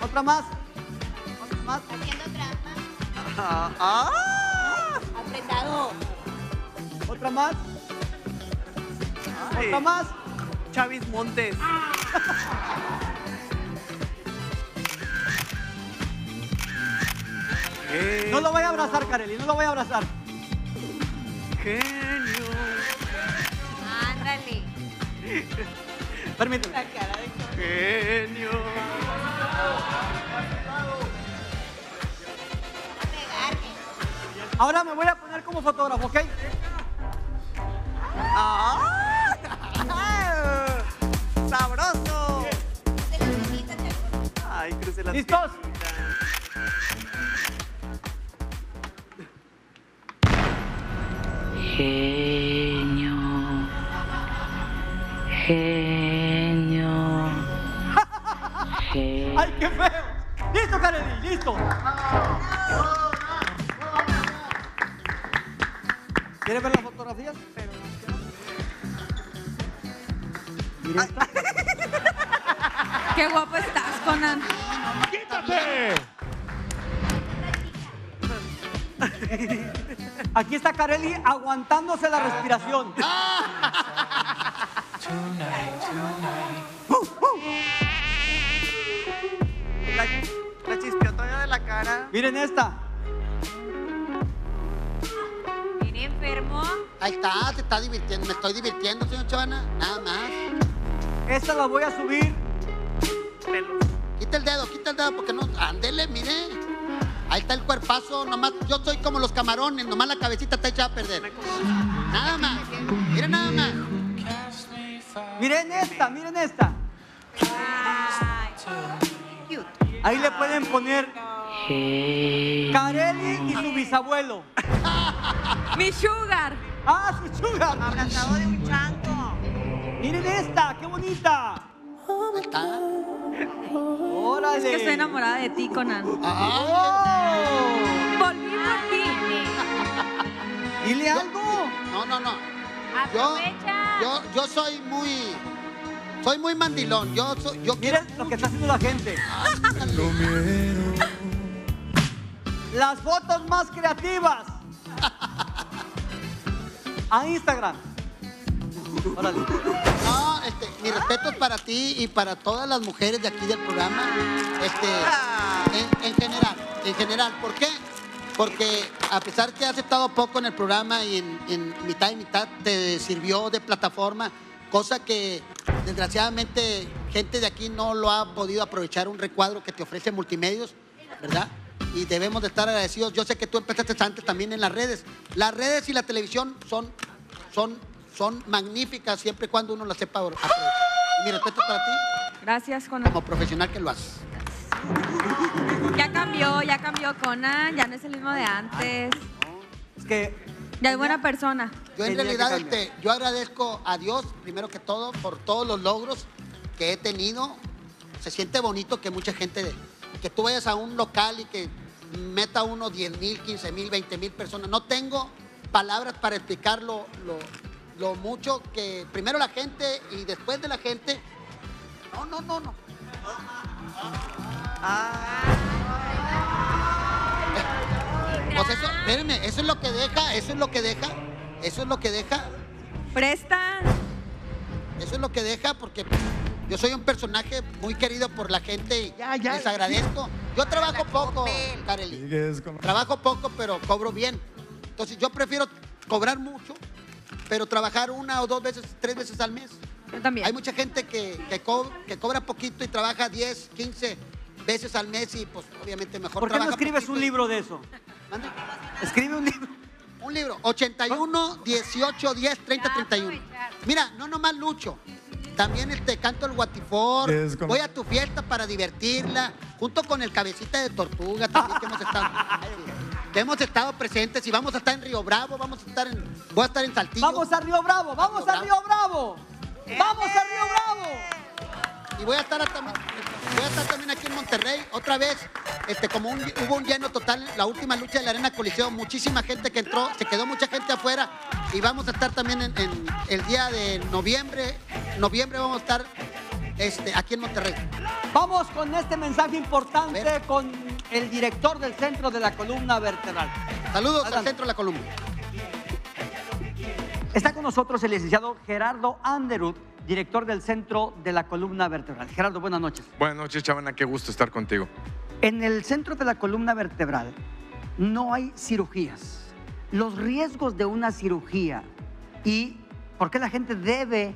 otra más. Otra más. Haciendo trampa. Ah, ah. Apretado. Otra más. Ay, Otra más. Chavis Montes. No lo voy a abrazar, Kareli, no lo voy a abrazar. Genio. Ándale. Permíteme. Genio. Ahora me voy a poner como fotógrafo, ¿ok? ¡Ah! ¡Sabroso! Ay, cruce las ¿Listos? Genio. Genio. ¡Ay, qué feo! ¡Listo, Kareli! ¡Listo! ¿Quieres ver las fotografías? Mira esta. Qué guapo estás, Conan. ¡Quítate! Aquí está Kareli aguantándose la respiración. La, la de la cara. Miren esta. Viene enfermo. Ahí está, te está divirtiendo. Me estoy divirtiendo, señor Chavana. Nada más. Esta la voy a subir. Quita el dedo, quita el dedo porque no. Ándele, mire. Ahí está el cuerpazo. Nomás, yo soy como los camarones. Nomás la cabecita está echada a perder. Nada más. Mire nada más. Miren esta, miren esta. Ahí le pueden poner Kareli y su bisabuelo. Mi sugar. ¡Ah, su sugar! Abrazado de un chango. Miren esta, qué bonita. Está. Órale. Es que estoy enamorada de ti, Conan. ¡Oh! Volví por ti. Dile algo. No, no, no. Yo, yo, yo soy muy. Soy muy mandilón. Yo, soy, yo quiero. Miren lo que está haciendo la gente. Las fotos más creativas. A Instagram. Órale. No, este, mi respeto es para ti y para todas las mujeres de aquí del programa. Este, en, en general, en general. ¿Por qué? Porque a pesar que has estado poco en el programa y en, en mitad y mitad te sirvió de plataforma, cosa que desgraciadamente gente de aquí no lo ha podido aprovechar un recuadro que te ofrece multimedios, ¿verdad? Y debemos de estar agradecidos. Yo sé que tú empezaste antes también en las redes. Las redes y la televisión son, son, son magníficas siempre y cuando uno las sepa aprovechar. Y mi respeto es para ti Gracias, Conan. como profesional que lo haces. Ya cambió, ya cambió Conan. Ya no es el mismo de antes. Es que Ya es buena persona. Yo en realidad este, yo agradezco a Dios, primero que todo, por todos los logros que he tenido. Se siente bonito que mucha gente, que tú vayas a un local y que meta uno 10 mil, 15 mil, 20 mil personas. No tengo palabras para explicar lo, lo- lo mucho que primero la gente y después de la gente. No, no, no, no. Pues eso, espérenme, eso es lo que deja, eso es lo que deja, eso es lo que deja Presta. Eso es lo que deja porque yo soy un personaje muy querido por la gente y Ya, ya. les agradezco. Yo trabajo poco, Kareli. Trabajo poco, pero cobro bien. Entonces yo prefiero cobrar mucho, pero trabajar una o dos veces, tres veces al mes. Yo también. Hay mucha gente que, que, co- que cobra poquito y trabaja 10, 15 veces al mes y pues obviamente mejor ¿Por qué no escribes poquito un libro de eso? ¿Mande? Escribe un libro. Un libro, 81, 18, 10, 30, Ya, 31. aprovechar. Mira, no nomás lucho. También este, canto el guatifor. Voy a tu fiesta para divertirla. Junto con el cabecita de tortuga también que hemos estado. hemos estado presentes y vamos a estar en Río Bravo, vamos a estar en. Voy a estar en Saltillo. Vamos a Río Bravo, vamos a Río Bravo. Vamos a Río Bravo. Y voy a estar también, voy a estar también aquí en Monterrey, otra vez, este, como un- hubo un lleno total, la última lucha de la Arena Coliseo, muchísima gente que entró, se quedó mucha gente afuera, y vamos a estar también en, en el día de noviembre, noviembre vamos a estar este, aquí en Monterrey. Vamos con este mensaje importante con el director del centro de la columna vertebral. Saludos al centro de la columna. Está con nosotros el licenciado Gerardo Anderud, director del centro de la columna vertebral. Gerardo, buenas noches. Buenas noches, Chavana, qué gusto estar contigo. En el centro de la columna vertebral no hay cirugías, los riesgos de una cirugía y por qué la gente debe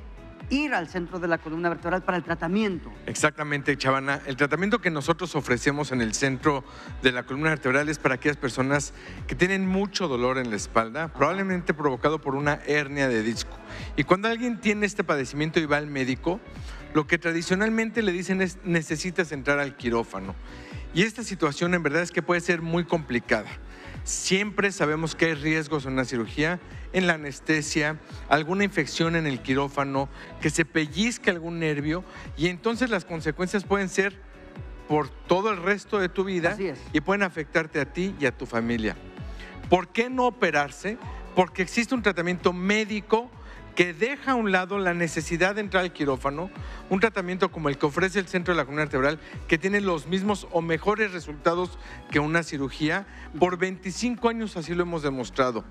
ir al centro de la columna vertebral para el tratamiento. Exactamente, Chavana. El tratamiento que nosotros ofrecemos en el centro de la columna vertebral es para aquellas personas que tienen mucho dolor en la espalda, probablemente provocado por una hernia de disco. Y cuando alguien tiene este padecimiento y va al médico, lo que tradicionalmente le dicen es necesitas entrar al quirófano. Y esta situación en verdad es que puede ser muy complicada. Siempre sabemos que hay riesgos en una cirugía, en la anestesia, alguna infección en el quirófano, que se pellizque algún nervio y entonces las consecuencias pueden ser por todo el resto de tu vida y pueden afectarte a ti y a tu familia. ¿Por qué no operarse? Porque existe un tratamiento médico que deja a un lado la necesidad de entrar al quirófano, un tratamiento como el que ofrece el Centro de la Columna Vertebral, que tiene los mismos o mejores resultados que una cirugía. Por 25 años así lo hemos demostrado.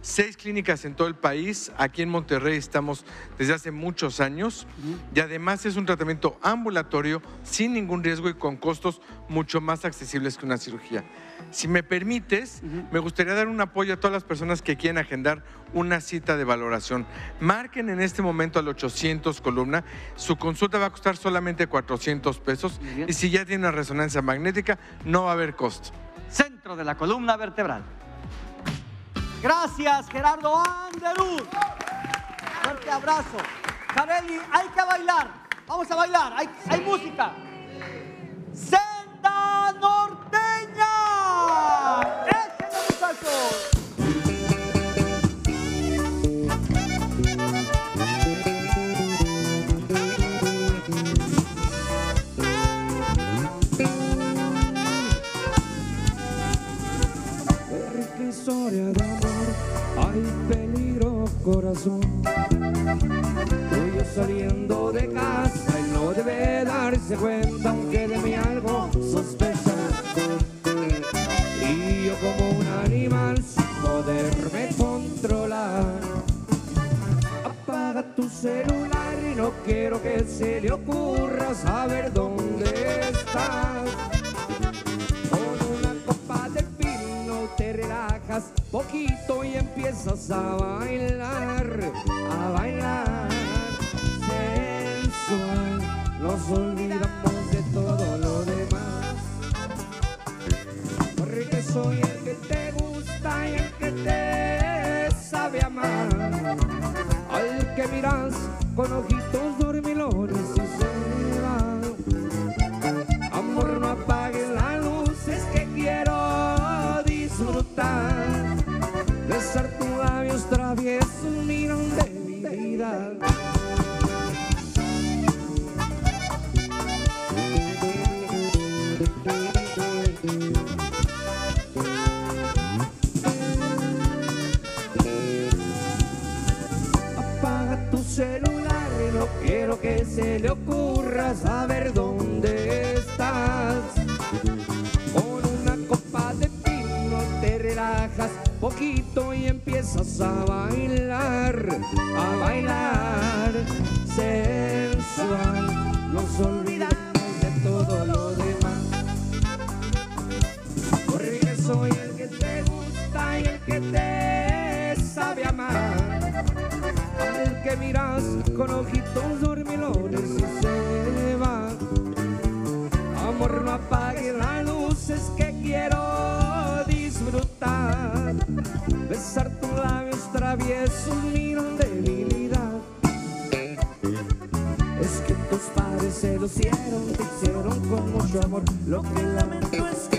Seis clínicas en todo el país, aquí en Monterrey estamos desde hace muchos años y además es un tratamiento ambulatorio sin ningún riesgo y con costos mucho más accesibles que una cirugía. Si me permites, me gustaría dar un apoyo a todas las personas que quieren agendar una cita de valoración. Marquen en este momento al 800 columna. Su consulta va a costar solamente 400 pesos y si ya tiene una resonancia magnética, no va a haber costo. Centro de la columna vertebral. Gracias, Gerardo Anderuz. Fuerte abrazo. Carelli, hay que bailar. Vamos a bailar. Hay, hay música. Senda norteña. Hay peligro corazón. Saliendo de casa y no debe darse cuenta aunque de mí algo sospecha. Tu celular y no quiero que se le ocurra saber dónde estás. Con una copa de vino te relajas poquito y empiezas a bailar, a bailar sensual. Nos olvidamos de todo lo demás. Porque soy el que te gusta y el que te sabe amar. Que miras con ojitos dormilones y se va. Amor, no apagues la luz, es que quiero disfrutar. Besar tus labios traviesos, miran debilidad. Apaga tu celular no quiero que se le ocurra saber dónde estás. Con una copa de vino te relajas poquito y empiezas a bailar, a bailar sensual. Que miras con ojitos dormilones y se va. Amor, no apague la luz, es que quiero disfrutar. Besar tus labios traviesos, miran debilidad. Es que tus padres se lo hicieron, te hicieron con mucho amor. Lo que lamento es que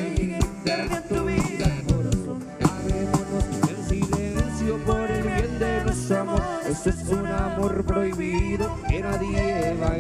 amor prohibido que nadie va a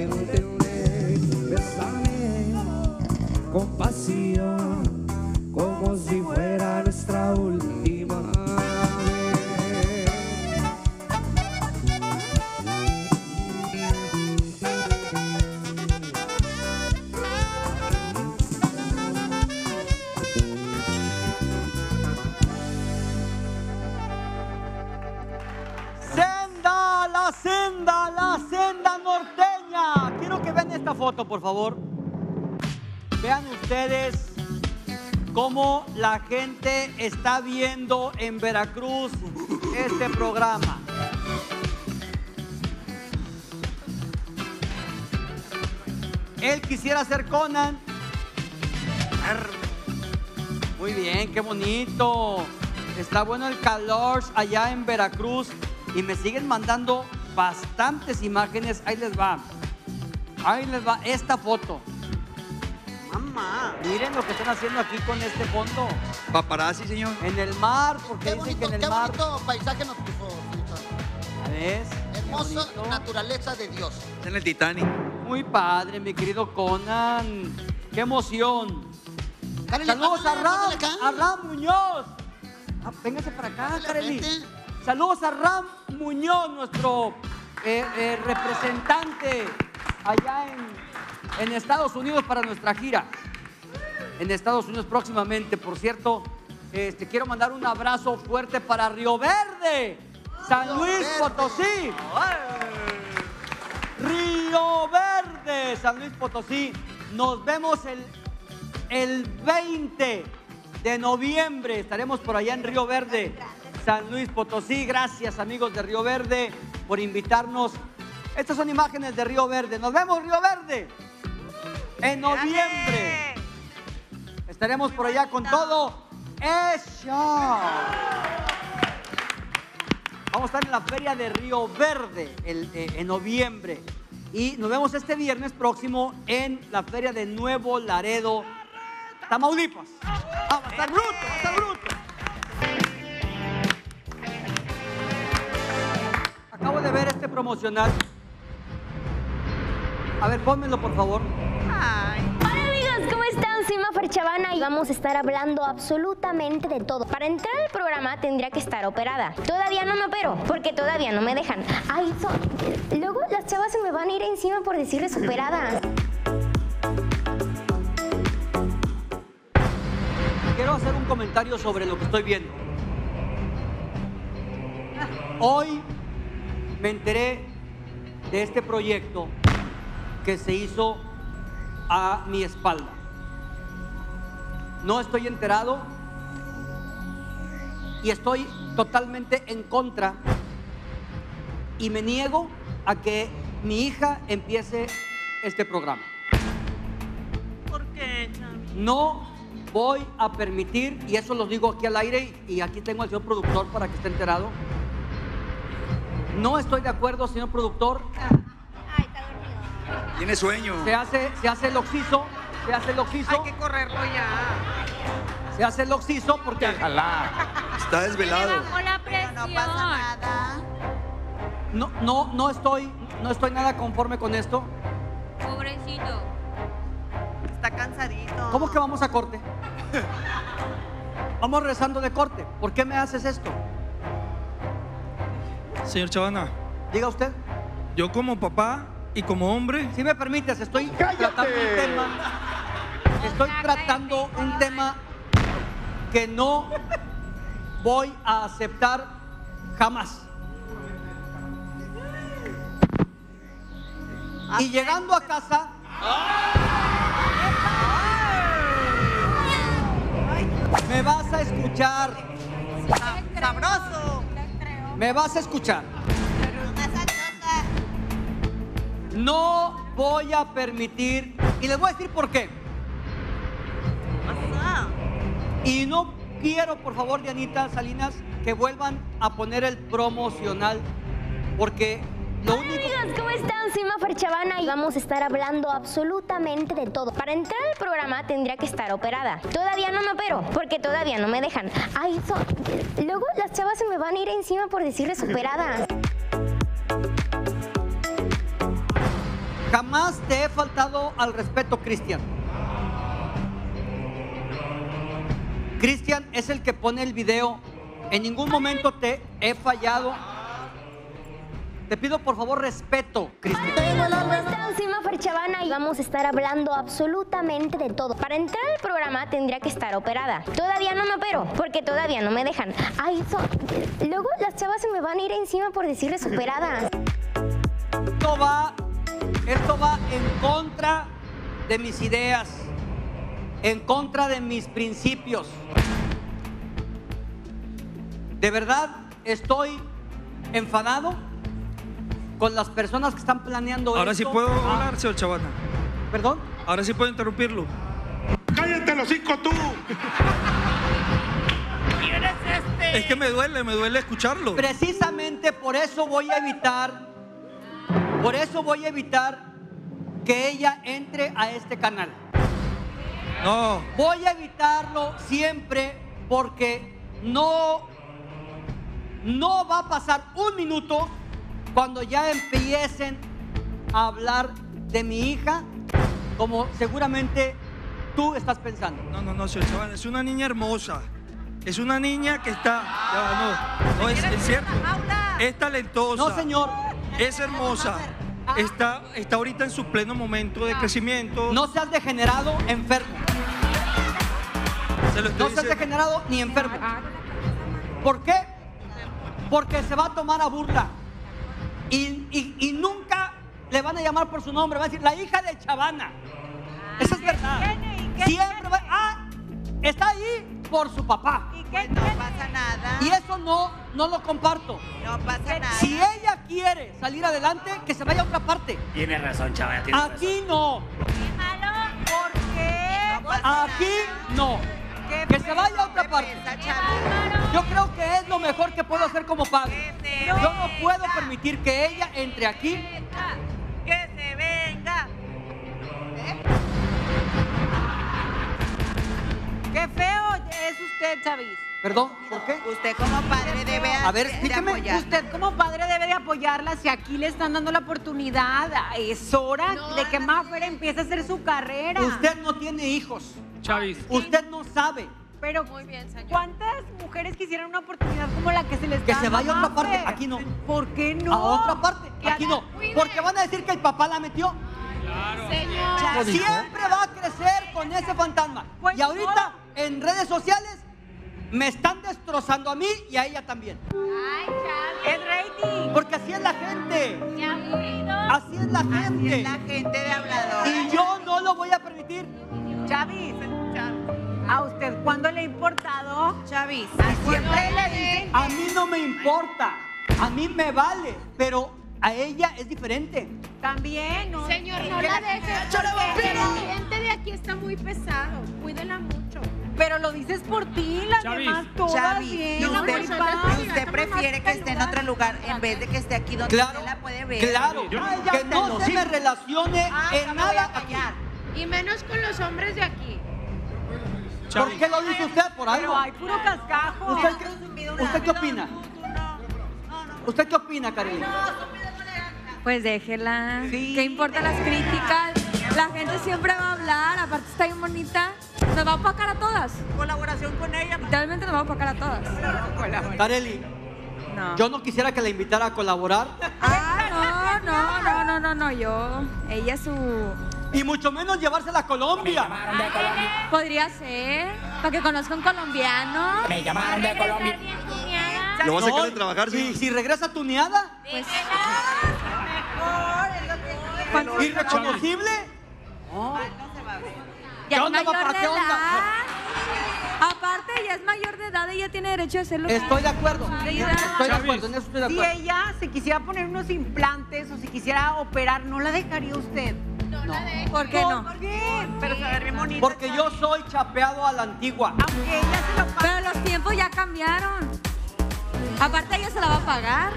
viendo en Veracruz este programa. Él quisiera ser Conan. Muy bien, qué bonito. Está bueno el calor allá en Veracruz y me siguen mandando bastantes imágenes. Ahí les va. Ahí les va esta foto. Mamá. Miren lo que están haciendo aquí con este fondo. Paparazzi, señor. En el mar, porque Qué dicen bonito, que en qué el mar. bonito paisaje nos puso. señorita. ¿Ya ves? Hermosa Qué naturaleza de Dios. En el Titanic. Muy padre, mi querido Conan. Qué emoción. Saludos a Ram, a Ram Muñoz. Ah, véngase para acá, Kareli. Saludos a Ram Muñoz, nuestro eh, eh, representante allá en, en Estados Unidos para nuestra gira. En Estados Unidos próximamente, por cierto. Este, quiero mandar un abrazo fuerte para Río Verde, San Luis Potosí. Río Verde, San Luis Potosí. Nos vemos el, el 20 de noviembre. Estaremos por allá en Río Verde, San Luis Potosí. Gracias amigos de Río Verde por invitarnos. Estas son imágenes de Río Verde. Nos vemos Río Verde en noviembre. Estaremos por allá con todo. ¡Eso! Vamos a estar en la feria de Río Verde el, eh, en noviembre. Y nos vemos este viernes próximo en la feria de Nuevo Laredo, Tamaulipas. Ah, va a estar bruto, va a estar bruto. Acabo de ver este promocional. A ver, pónmelo por favor. Hola amigos, ¿cómo están? Soy Mafer Chavana y vamos a estar hablando absolutamente de todo. Para entrar al programa tendría que estar operada. Todavía no me opero, porque todavía no me dejan. Ay, so- luego las chavas se me van a ir encima por decirles operadas. Quiero hacer un comentario sobre lo que estoy viendo. Hoy me enteré de este proyecto que se hizo a mi espalda. No estoy enterado y estoy totalmente en contra y me niego a que mi hija empiece este programa. ¿Por qué? No voy a permitir, y eso lo digo aquí al aire, y aquí tengo al señor productor para que esté enterado. No estoy de acuerdo, señor productor. Tiene sueño. Se hace, se hace el oxiso, se hace el oxiso. Hay que correrlo ya. Se hace el oxiso porque. Está desvelado. la presión. No pasa nada. No, no, no estoy, no estoy nada conforme con esto. Pobrecito. Está cansadito. ¿Cómo que vamos a corte? Vamos rezando de corte. ¿Por qué me haces esto? Señor Chavana, Diga usted. yo como papá y como hombre, Si me permites, estoy tratando un tema. Estoy tratando un tema que no voy a aceptar jamás. Y llegando a casa, me vas a escuchar, Sabroso. me vas a escuchar. No voy a permitir, y les voy a decir por qué. Y no quiero, por favor, Dianita Salinas, que vuelvan a poner el promocional, porque lo Hola único... amigos, ¿cómo están? Soy Mafer Chavana y vamos a estar hablando absolutamente de todo. Para entrar al programa tendría que estar operada. Todavía no me opero, porque todavía no me dejan. Ay, so- luego las chavas se me van a ir encima por decirles operadas. Jamás te he faltado al respeto, Cristian. Cristian es el que pone el video. En ningún momento te he fallado. Te pido por favor respeto, Cristian. Hola, ¿cómo están? Soy Mafer Chavana y vamos a estar hablando absolutamente de todo. Para entrar al programa tendría que estar operada. Todavía no me opero, porque todavía no me dejan. Ay, so- luego las chavas se me van a ir encima por decirles operadas. Esto va, esto va en contra de mis ideas. en contra de mis principios. De verdad estoy enfadado con las personas que están planeando Ahora sí puedo Ah, hablar, señor Chavana. ¿Perdón? Ahora sí puedo interrumpirlo. ¡Cállate los cinco tú! ¿Quién es este? Es que me duele, me duele escucharlo. Precisamente por eso voy a evitar, por eso voy a evitar que ella entre a este canal. No. Voy a evitarlo siempre porque no, no va a pasar un minuto cuando ya empiecen a hablar de mi hija, como seguramente tú estás pensando. No, no, no, señor Chavana. Es una niña hermosa. Es una niña que está. Ya no. No, es, es cierto. Es talentosa. No, señor. Es hermosa. Está, está ahorita en su pleno momento de crecimiento. No seas degenerado, enfermo. Se lo estoy No seas degenerado ni enfermo. ¿Por qué? Porque se va a tomar a burla. Y, y- y nunca le van a llamar por su nombre. Va a decir, la hija de Chavana. Eso es verdad. Siempre va Ah, está ahí por su papá. ¿Y qué no pasa nada. Y eso no, no lo comparto. No pasa nada. Si ella quiere salir adelante, que se vaya a otra parte. Tiene razón, chaval. tiene razón. Aquí no. ¿Por qué? Aquí no. Que se vaya a otra parte. Yo creo que es lo mejor que puedo hacer como padre. Yo no puedo permitir que ella entre aquí. Que se venga. Qué feo es usted, Chavis. Perdón, ¿por qué? Usted como padre debe A ver, de explíqueme. apoyar. Usted como padre debe de apoyarla si aquí le están dando la oportunidad. Es hora de que Maffer empiece a hacer su carrera. Usted no tiene hijos. Chavis. Usted no sabe. Pero ¿cuántas mujeres quisieran una oportunidad como la que se les Que da se vaya a otra parte. Aquí no. ¿Por qué no? A otra parte. Que Aquí no. Porque van a decir que el papá la metió. Señor. Siempre va a crecer con ese fantasma. Pues Y ahorita en redes sociales me están destrozando a mí y a ella también. Es rating. Porque así es la gente. Así es la gente. La gente de hablador. Y yo no lo voy a permitir. Chavis, ¿a usted cuándo le ha importado? Chavis, Siempre le A mí no me importa. A mí me vale. Pero a ella es diferente. también, ¿no? Señor, no la la- deje porque el ambiente de aquí está muy pesado. Cuídela mucho. Pero lo dices por ti, las Chavis. demás todas Chavis, bien. usted, usted prefiere que esté en otro lugar en vez de que esté aquí donde Claro, usted la puede ver. claro. Que no se me relacione Ah, en nada aquí. Y menos con los hombres de aquí. ¿Por qué lo dice usted? Por Pero algo. hay puro cascajo. ¿Usted qué, usted qué opina? ¿Usted qué opina, Karina? Pues déjela. ¿Qué importa las críticas? La gente siempre va a hablar, aparte está bien bonita. Nos va a opacar a todas. Colaboración con ella. Literalmente nos va a opacar a todas. Kareli, No. yo no quisiera que la invitara a colaborar. Ah, no, no, no, no, no, no, yo. Ella es su. Y mucho menos llevársela a Colombia. Podría ser. Para que conozca un colombiano. Me llamaron de Colombia. ¿Lo vas a sacar de trabajar, si, sí? si regresa tuneada, Pues. irreconocible. Ya ¿Qué onda, papá? ¿Qué onda? Aparte, ya es mayor de edad, ella tiene derecho a hacer lo que Estoy de acuerdo. Estoy de acuerdo, en eso estoy de Si ella se quisiera poner unos implantes o si quisiera operar, ¿no la dejaría usted? ¿Por qué no? ¿Por qué? Pero se ve bien bonita. Porque yo soy chapeado a la antigua. Aunque ella se lo pague. Pero los tiempos ya cambiaron. Aparte, ella se la va a pagar.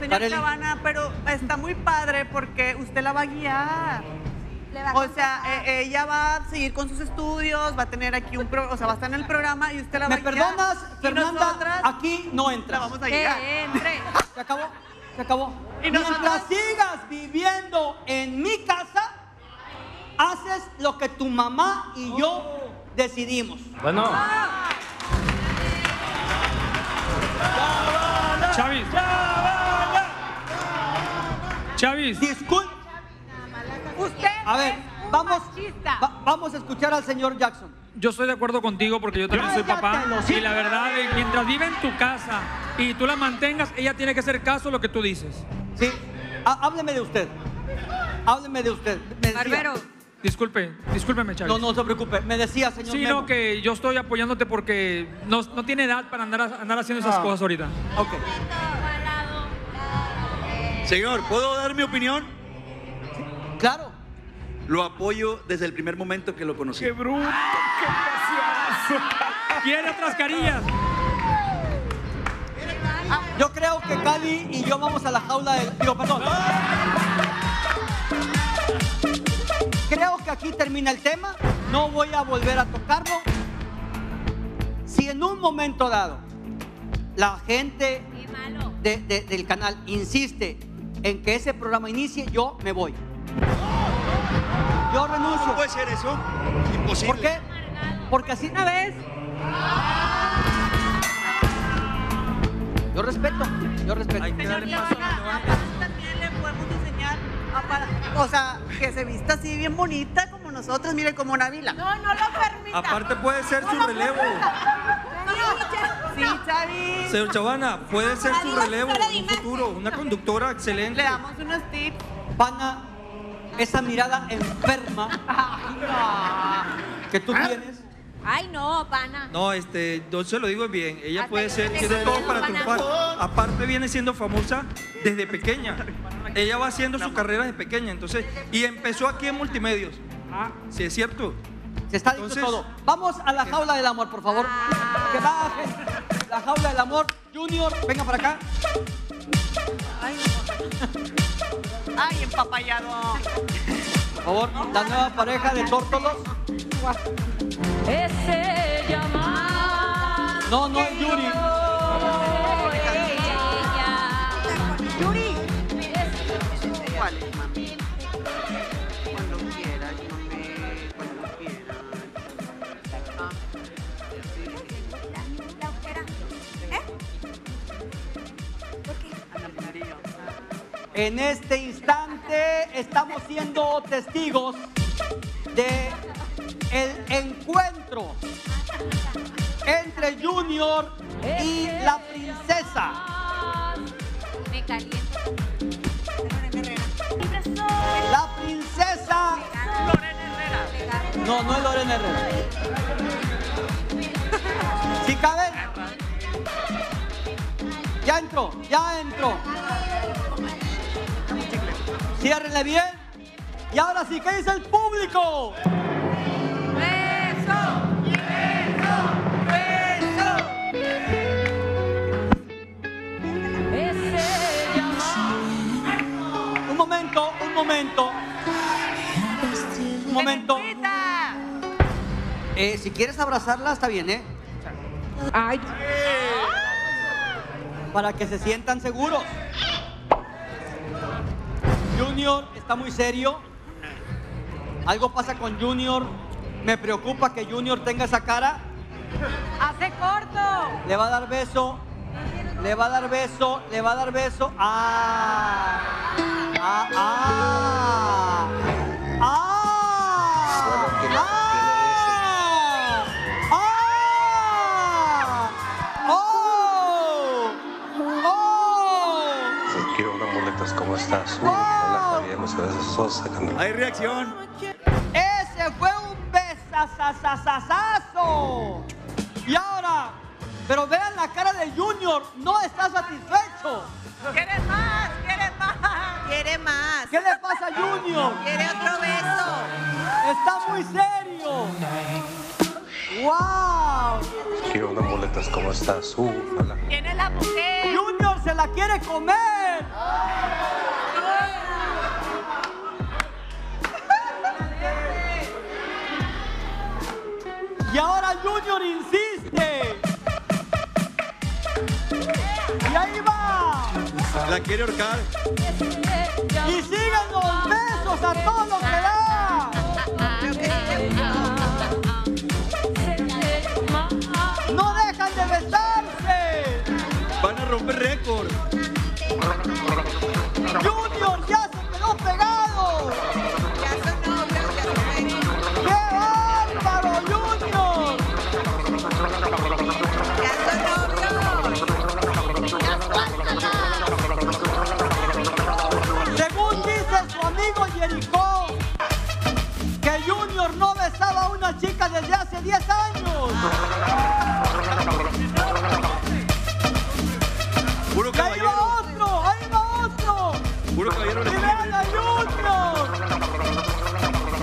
Señor. Chavana, pero está muy padre porque usted la va a guiar. O sea, e- ella va a seguir con sus estudios, va a tener aquí un pro, o sea, va a estar en el programa y usted la va ¿Me a guiar. perdonas, Fernanda? nosotras Aquí no entras. vamos a Que guiar. entre. Se acabó, se acabó. Y Mientras nosotras- sigas viviendo en mi casa, haces lo que tu mamá y yo decidimos. Bueno. Chavis. Chavis. Disculpe. Usted A ver, vamos, va- vamos a escuchar al señor Jackson. Yo estoy de acuerdo contigo porque yo también soy papá. Y la verdad, eh, mientras vive en tu casa y tú la mantengas, ella tiene que hacer caso a lo que tú dices. Sí, há- hábleme de usted. Hábleme de usted. Me decía, Barbero. disculpe, discúlpeme, Chávez. No, no se preocupe. Me decía, señor Sí, Memo. no, que yo estoy apoyándote porque no, no tiene edad para andar, andar haciendo esas Ah. cosas ahorita. Ok. Señor, ¿puedo dar mi opinión? Claro. Lo apoyo desde el primer momento que lo conocí. ¡Qué bruto! ¡Qué Quiere otras carillas. Yo creo que Cali y yo vamos a la jaula del. Digo, perdón. Creo que aquí termina el tema. No voy a volver a tocarlo. Si en un momento dado la gente de- de- del canal insiste en que ese programa inicie, yo me voy. Yo renuncio. ¿Cómo puede ser eso? Imposible. ¿Por qué? Porque así una vez. Yo respeto, yo respeto. Señor Giovanna, aparte también le podemos enseñar a para- o sea, que se vista así bien bonita como nosotros, mire, como Navila. No, no lo permita. Aparte puede ser su relevo. Sí, Chavi. Señor Chavana, puede ser su relevo en un futuro. Una conductora excelente. Le damos unos tips. Pana, esa mirada enferma que tú tienes. Ay, no, pana. No, este, yo se lo digo bien. Ella puede ser, que tiene todo para pana. triunfar. Aparte viene siendo famosa desde pequeña. Ella va haciendo su carrera desde pequeña, entonces, y empezó aquí en multimedios. Ah, sí es cierto. Se está dicho todo. Vamos a la jaula del amor, por favor. Que baje la jaula del amor. Junior, venga para acá. Ay, empapallado. Por favor, la nueva pareja de tórtolos. Ese llamar. No, no, Yuri. Yuri. En este instante estamos siendo testigos de el encuentro entre Junior y la princesa. Me caliento. La princesa. No, no es Lorena Herrera. Si caben. Ya entró, ya entró. Ciérrenle bien. Y ahora sí, ¿qué dice el público? Un momento, un momento. Un momento. Eh, si quieres abrazarla, está bien, ¿eh? Ay. Para que se sientan seguros. Junior está muy serio. Algo pasa con Junior. Me preocupa que Junior tenga esa cara. Hace corto. Le va a dar beso. Le va a dar beso. Le va a dar beso. Ah. Ah, ah. Ah. Ah. Ah. Oh. Oh. Quiero una muletas, ¿cómo estás? Sosa, Hay reacción. Ese fue un besazazazazazo. Y ahora, pero vean la cara de Junior, no está satisfecho. ¿Quiere más? ¿Quiere más? ¿Quiere más? ¿Qué le pasa a Junior? ¿Quiere otro beso? Está muy serio. ¡Wow! Quiero una muletas, ¿cómo estás? Uh, hola. ¿Tiene la mujer? Junior se la quiere comer. Y ahora Junior insiste. Y ahí va. La quiere ahorcar. Y siguen los besos a todo lo que da. No dejan de besarse. Van a romper récord. que Junior no besaba a una chica desde hace 10 años. Ahí va otro, ahí va otro. Puro caballero. Y Junior.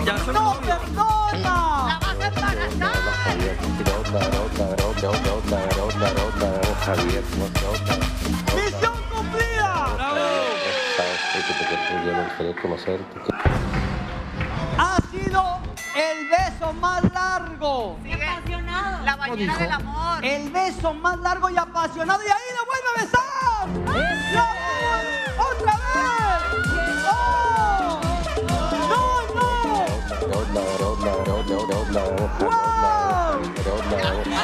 Ya no perdona. La vas a embarazar. Conocerte. Ha sido el beso más largo. apasionado. La ballena del amor. El beso más largo y apasionado. Y ahí lo vuelve a besar. ¡La vuelve ¡Otra vez! ¡Oh! ¡No, no! ¿Qué onda, qué onda, qué onda, qué onda, qué onda, qué onda, qué onda, qué onda?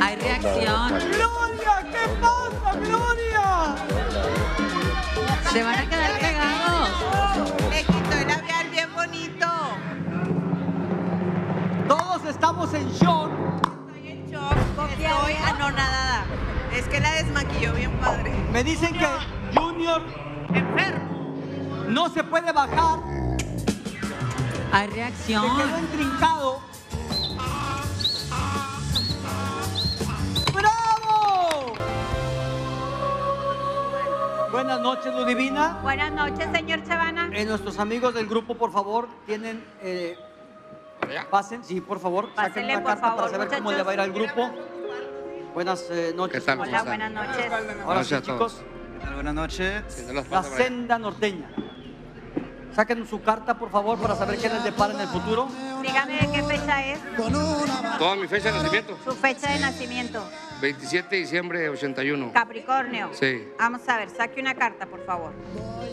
Hay reacción. ¡Gloria! ¿Qué pasa, Gloria? Se van a quedar pegados. Le quitó el labial bien bonito. Todos estamos en shock. Estoy en shock. Estoy anonadada. Es que la desmaquilló bien padre. Me dicen que Junior Enfermo. no se puede bajar. Hay Se reacción. quedó entrincado. Buenas noches, Ludivina. Buenas noches, señor Chavana. Eh, nuestros amigos del grupo, por favor, tienen. eh, pasen, sí, por favor. Saquen Pásenle, una por carta para saber cómo le va a ir al grupo. Buenas eh, noches. ¿Qué tal? Hola, buenas noches. Ahora sí, Noches a todos. chicos, Buenas noches. la senda norteña. Saquen su carta, por favor, para saber qué les depara en el futuro. Dígame de qué fecha es. Toda mi fecha de nacimiento, Su fecha de nacimiento. 27 de diciembre de 81. Capricornio. Sí. Vamos a ver, saque una carta, por favor.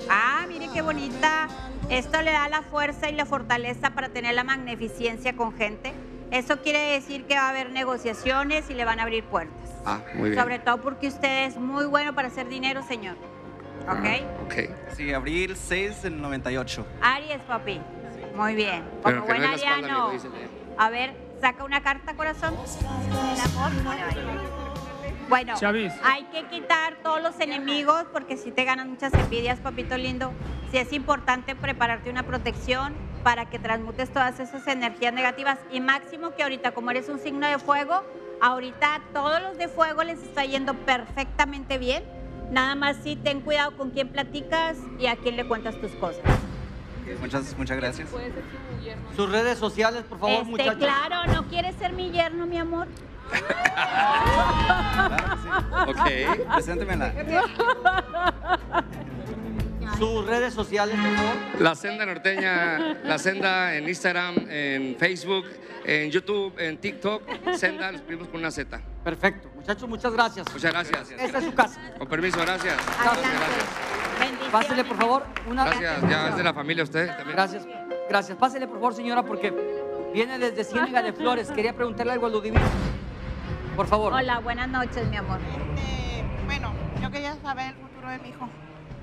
Ah, mire qué bonita. Esto le da la fuerza y la fortaleza para tener la magnificencia con gente. Eso quiere decir que va a haber negociaciones y le van a abrir puertas. Ah, muy bien. Sobre todo porque usted es muy bueno para hacer dinero, señor. ¿Ok? Ah, ok. Sí, abril 6 del 98. Aries, papi. Muy bien. Como Pero que no buen espalda, ariano. A ver, saca una carta, corazón. El amor. ¿cómo le va a ir? Bueno, Chavis. hay que quitar todos los enemigos porque si te ganan muchas envidias, papito lindo. Sí es importante prepararte una protección para que transmutes todas esas energías negativas. Y máximo que ahorita, como eres un signo de fuego, ahorita todos los de fuego les está yendo perfectamente bien. Nada más sí ten cuidado con quién platicas y a quién le cuentas tus cosas. Muchas, muchas gracias. Sus redes sociales, por favor, Este, muchachos. claro, ¿no quieres ser mi yerno, mi amor? Ok, preséntemela. Sus redes sociales, por favor. La senda norteña, la senda en Instagram, en Facebook, en YouTube, en TikTok. Senda, los escribimos con una Z. Perfecto. Muchachos, muchas gracias. Muchas gracias. Esta es su casa. Con permiso, gracias. Adelante. Gracias. Pásele, por favor, una. Gracias. Ya es de la familia usted también. Gracias. Gracias. Pásele, por favor, señora, porque viene desde Ciénega de Flores. Quería preguntarle algo a Ludivina. Por favor. Hola, buenas noches, mi amor. Este, bueno, yo quería saber el futuro de mi hijo.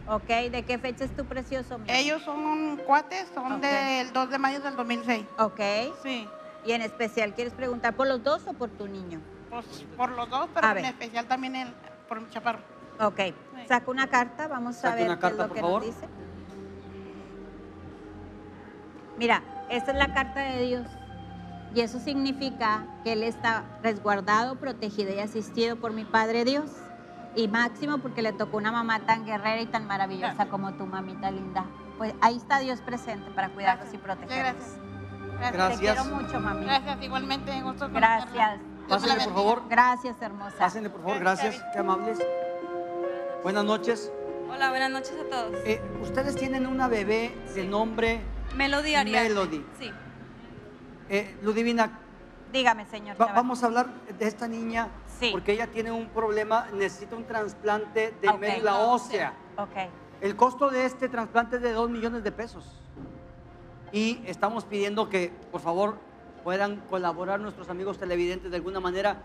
Ok, ¿de qué fecha es tu precioso? mi? Ellos son cuates, son del 2 de mayo del 2006. Ok. Sí, Y en especial, ¿quieres preguntar por los dos o por tu niño? pues por los dos, pero A en ver. especial también el, por mi chaparro. Ok. Saca una carta, vamos a ver una qué es lo por que favor. nos dice. Mira, esta es la carta de Dios. Y eso significa que Él está resguardado, protegido y asistido por mi Padre Dios. Y máximo porque le tocó una mamá tan guerrera y tan maravillosa como tu mamita linda. Pues ahí está Dios presente para cuidarlos y protegerlos. Gracias. Te Gracias. quiero mucho, mami. Gracias, igualmente, gusto Gracias. Pásenle, por favor. Gracias, hermosa. Pásenle, por favor. Gracias. Qué amables. Buenas noches. Hola, buenas noches a todos. Eh, Ustedes tienen una bebé de nombre Melody Ariadne. Melody. Sí. Eh, Ludivina, Dígame, señor. va- vamos a hablar de esta niña Sí. porque ella tiene un problema, necesita un trasplante de Ok. médula ósea. Ok. El costo de este trasplante es de 2 millones de pesos. Y estamos pidiendo que, por favor, puedan colaborar nuestros amigos televidentes de alguna manera,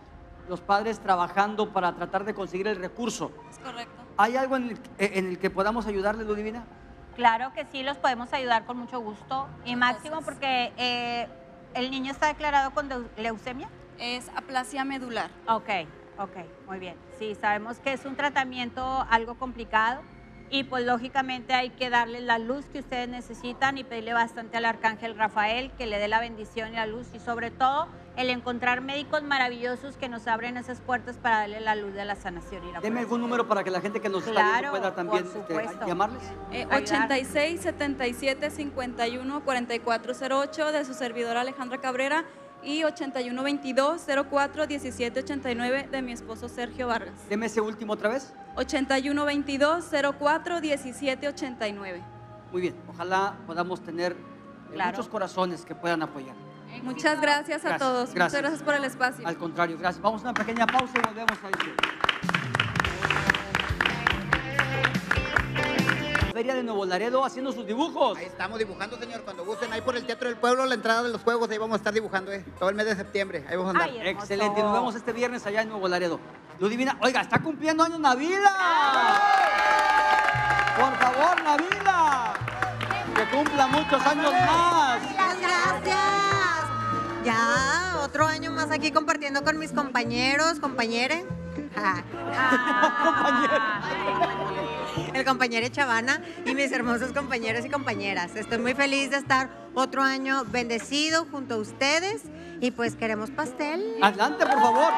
los padres trabajando para tratar de conseguir el recurso. Es correcto. ¿Hay algo en el, en el que podamos ayudarle, Ludivina? Claro que sí, los podemos ayudar con mucho gusto. Y máximo porque eh, el niño está declarado con leu- leucemia. Es aplasia medular. Ok, ok, muy bien. Sí, sabemos que es un tratamiento algo complicado y pues lógicamente hay que darle la luz que ustedes necesitan y pedirle bastante al arcángel Rafael que le dé la bendición y la luz y sobre todo el encontrar médicos maravillosos que nos abren esas puertas para darle la luz de la sanación y la Deme algún número para que la gente que nos está viendo Claro, pueda también este, llamarles. Eh, Ayudar. 86 77 51 4408 de su servidora Alejandra Cabrera. y 8122-04-1789 de mi esposo Sergio Vargas. Deme ese último otra vez. 8122-04-1789. Muy bien, ojalá podamos tener eh, Claro. muchos corazones que puedan apoyar. Muchas gracias a Gracias, todos. gracias. Muchas gracias por el espacio. Al contrario, gracias. Vamos a una pequeña pausa y volvemos a decir. Feria de Nuevo Laredo haciendo sus dibujos. Ahí estamos dibujando, señor. Cuando gusten, ahí por el Teatro del Pueblo, la entrada de los juegos, ahí vamos a estar dibujando, ¿eh? Todo el mes de septiembre. Ahí vamos a andar. Excelente, nos vemos este viernes allá en Nuevo Laredo. Ludivina, oiga, está cumpliendo años Navila. Por favor, Navila. Que cumpla muchos años más. Ya, otro año más aquí compartiendo con mis compañeros, compañeres. El compañero Chavana y mis hermosos compañeros y compañeras. Estoy muy feliz de estar otro año bendecido junto a ustedes y pues queremos pastel. Adelante, por favor.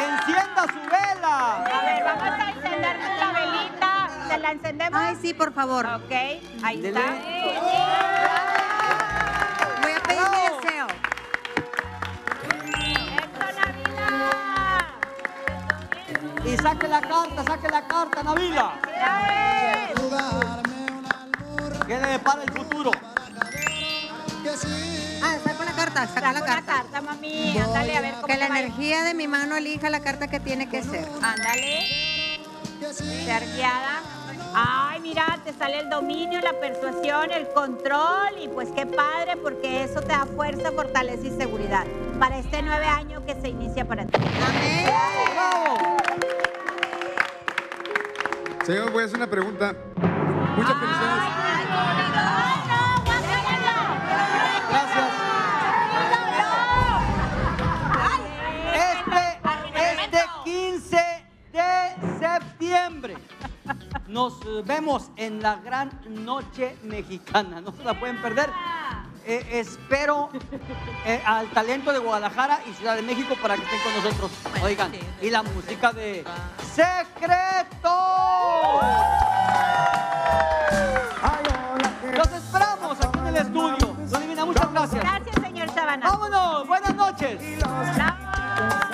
Encienda su vela. A ver, vamos a encender la velita. ¿Se la encendemos? Ay, sí, por favor. Ok, ahí Dele. está. Y saque la carta, saque la carta, Navila. ¿Qué le depara el futuro? Ah, saca la carta, saca la carta. carta, mami. Ándale, a ver cómo Que la energía de mi mano elija la carta que tiene que ser. Ándale. Ser guiada. Ay, mira, te sale el dominio, la persuasión, el control y pues qué padre porque eso te da fuerza, fortaleza y seguridad para este nueve año que se inicia para ti. Señor, voy a hacer una pregunta. Muchas felicidades. Este, este 15 de septiembre nos eh, vemos en la gran noche mexicana. No se la pueden perder. Eh, espero eh, al talento de Guadalajara y Ciudad de México para que estén con nosotros. Oigan, y la música de Secreto. Los esperamos aquí en el estudio. Olivina, muchas gracias. Gracias, señor Sabana. Vámonos, buenas noches. Bravo.